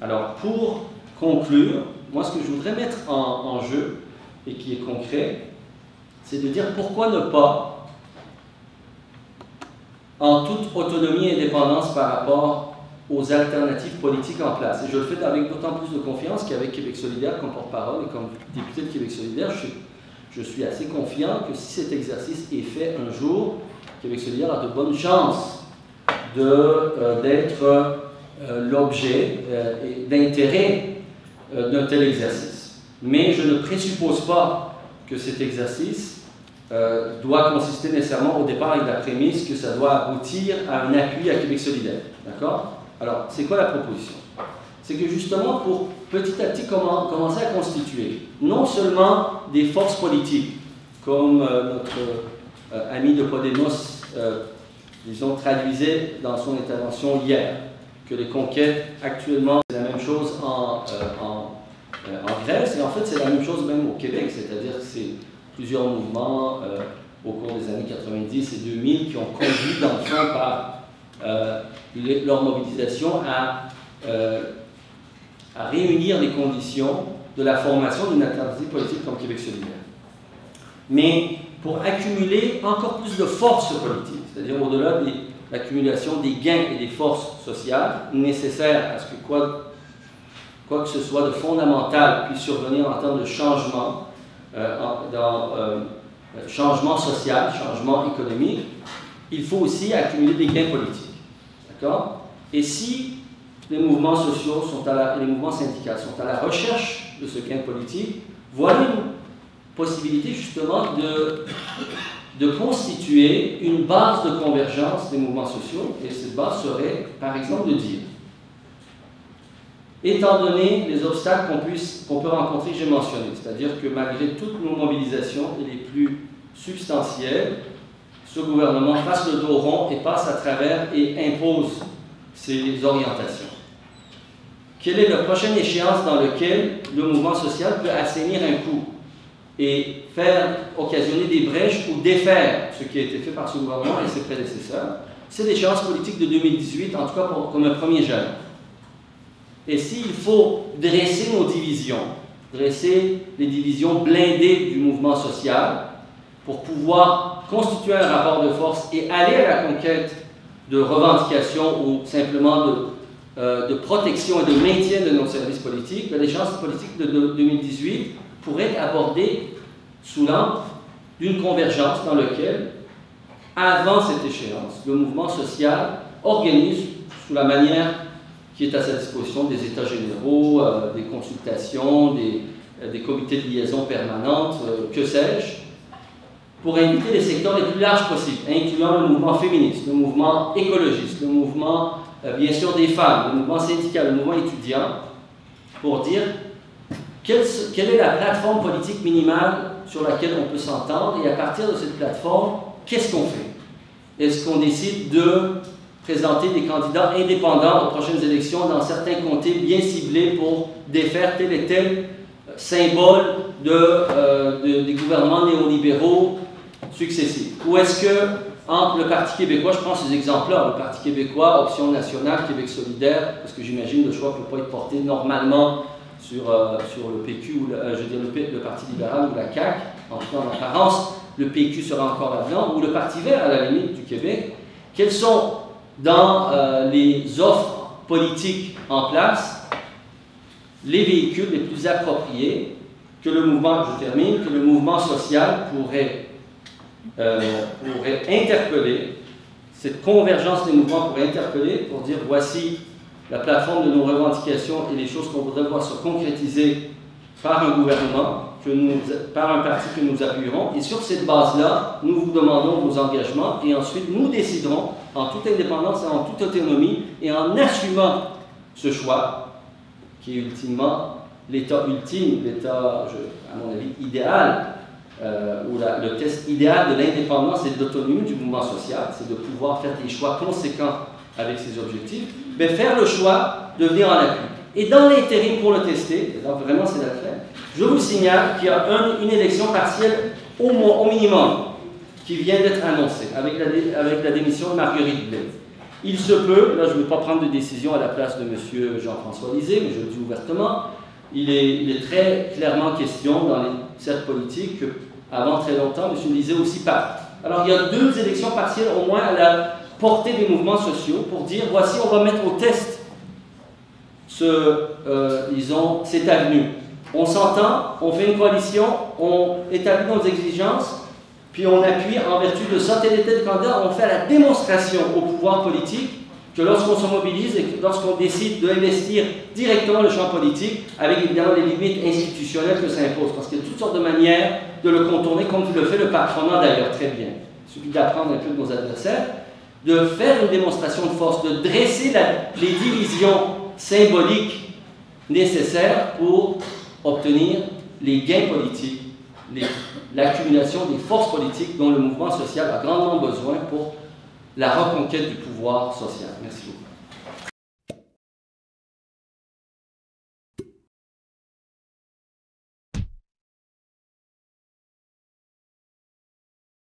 Alors pour conclure, moi ce que je voudrais mettre en jeu, et qui est concret, c'est de dire pourquoi ne pas en toute autonomie et indépendance par rapport aux alternatives politiques en place. Et je le fais avec d'autant plus de confiance qu'avec Québec solidaire comme porte-parole et comme député de Québec solidaire, je suis, assez confiant que si cet exercice est fait un jour, Québec solidaire a de bonnes chances euh, d'être euh, l'objet euh, d'intérêt d'un tel exercice. Mais je ne présuppose pas que cet exercice euh, doit consister nécessairement au départ avec la prémisse que ça doit aboutir à un appui à Québec solidaire. D'accord? Alors, c'est quoi la proposition? C'est que justement, pour petit à petit commencer à constituer non seulement des forces politiques, comme euh, notre euh, ami de Podemos, disons, traduisait dans son intervention hier, que les conquêtes actuellement, c'est la même chose en, en Grèce, et en fait, c'est la même chose même au Québec, c'est-à-dire que c'est plusieurs mouvements euh, au cours des années 90 et 2000 qui ont conduit d'enfin par euh, leur mobilisation à, euh, réunir les conditions de la formation d'une alternative politique comme Québec solidaire. Mais pour accumuler encore plus de force politique, c'est-à-dire au-delà de l'accumulation des gains et des forces sociales nécessaires à ce que quoi, que ce soit de fondamental puisse survenir en termes de changement, euh, changement social, changement économique, il faut aussi accumuler des gains politiques. Et si les mouvements sociaux sont à la, les mouvements syndicaux sont à la recherche de ce gain politique, voilà une possibilité justement de, de constituer une base de convergence des mouvements sociaux. Et cette base serait, par exemple, de dire étant donné les obstacles qu'on peut rencontrer, j'ai mentionné. C'est-à-dire que malgré toutes nos mobilisations les plus substantielles, ce gouvernement passe le dos rond et passe à travers et impose ses orientations. Quelle est la prochaine échéance dans laquelle le mouvement social peut assainir un coup et faire occasionner des brèches ou défaire ce qui a été fait par ce gouvernement et ses prédécesseurs? C'est l'échéance politique de 2018, en tout cas comme un premier jalon. Et s'il faut dresser nos divisions, dresser les divisions blindées du mouvement social pour pouvoir constituer un rapport de force et aller à la conquête de revendications ou simplement de, euh, de protection et de maintien de nos services politiques, les chances politiques de, de 2018 pourraient être sous l'angle d'une convergence dans laquelle, avant cette échéance, le mouvement social organise sous la manière qui est à sa disposition des états généraux, euh, des consultations, des, euh, des, comités de liaison permanente, que sais-je, pour inviter les secteurs les plus larges possibles, incluant le mouvement féministe, le mouvement écologiste, le mouvement, bien sûr, des femmes, le mouvement syndical, le mouvement étudiant, pour dire quelle, quelle est la plateforme politique minimale sur laquelle on peut s'entendre et à partir de cette plateforme, qu'est-ce qu'on fait? Est-ce qu'on décide de présenter des candidats indépendants aux prochaines élections dans certains comtés bien ciblés pour défaire tel et tel symbole de, euh, des gouvernements néolibéraux successifs Ou est-ce que, entre le Parti québécois, je prends ces exemples-là, le Parti québécois, Option nationale, Québec solidaire, parce que j'imagine le choix ne peut pas être porté normalement sur, euh, sur le PQ, ou le, euh, je veux dire le, Parti libéral ou la CAQ, en tout cas en apparence, le PQ sera encore là-dedans, ou le Parti vert à la limite du Québec. Quels sont dans euh, les offres politiques en place, les véhicules les plus appropriés que le mouvement, je termine, que le mouvement social pourrait, euh, pourrait interpeller, cette convergence des mouvements pourrait interpeller pour dire voici la plateforme de nos revendications et les choses qu'on voudrait voir se concrétiser par un gouvernement, que par un parti que nous appuierons. Et sur cette base-là, nous vous demandons vos engagements et ensuite nous déciderons en toute indépendance et en toute autonomie et en assumant ce choix qui est ultimement l'état ultime, l'état, à mon avis, idéal, euh, ou le test idéal de l'indépendance et de l'autonomie du mouvement social, c'est de pouvoir faire des choix conséquents avec ses objectifs, mais faire le choix de venir en appui. Et dans l'intérim pour le tester, vraiment c'est la fin, je vous signale qu'il y a une élection partielle au, au minimum qui vient d'être annoncée avec la, démission de Marguerite Blais. Il se peut, là je ne vais pas prendre de décision à la place de M. Jean-François Lisée, mais je le dis ouvertement, il est, très clairement question dans les cercles politiques qu'avant très longtemps, M. Lisée aussi part. Alors il y a deux élections partielles au moins à la portée des mouvements sociaux pour dire voici, on va mettre au test ce, euh, disons, cette avenue. On s'entend, on fait une coalition, on établit nos exigences, puis on appuie en vertu de ça tel et candidat, on fait la démonstration au pouvoir politique que lorsqu'on se mobilise et lorsqu'on décide d'investir directement le champ politique, avec évidemment les limites institutionnelles que ça impose, parce qu'il y a toutes sortes de manières de le contourner, comme le fait le patronat d'ailleurs très bien. Il suffit d'apprendre un peu de nos adversaires, de faire une démonstration de force, de dresser les divisions symboliques nécessaires pour obtenir les gains politiques, l'accumulation des forces politiques dont le mouvement social a grandement besoin pour la reconquête du pouvoir social. Merci beaucoup.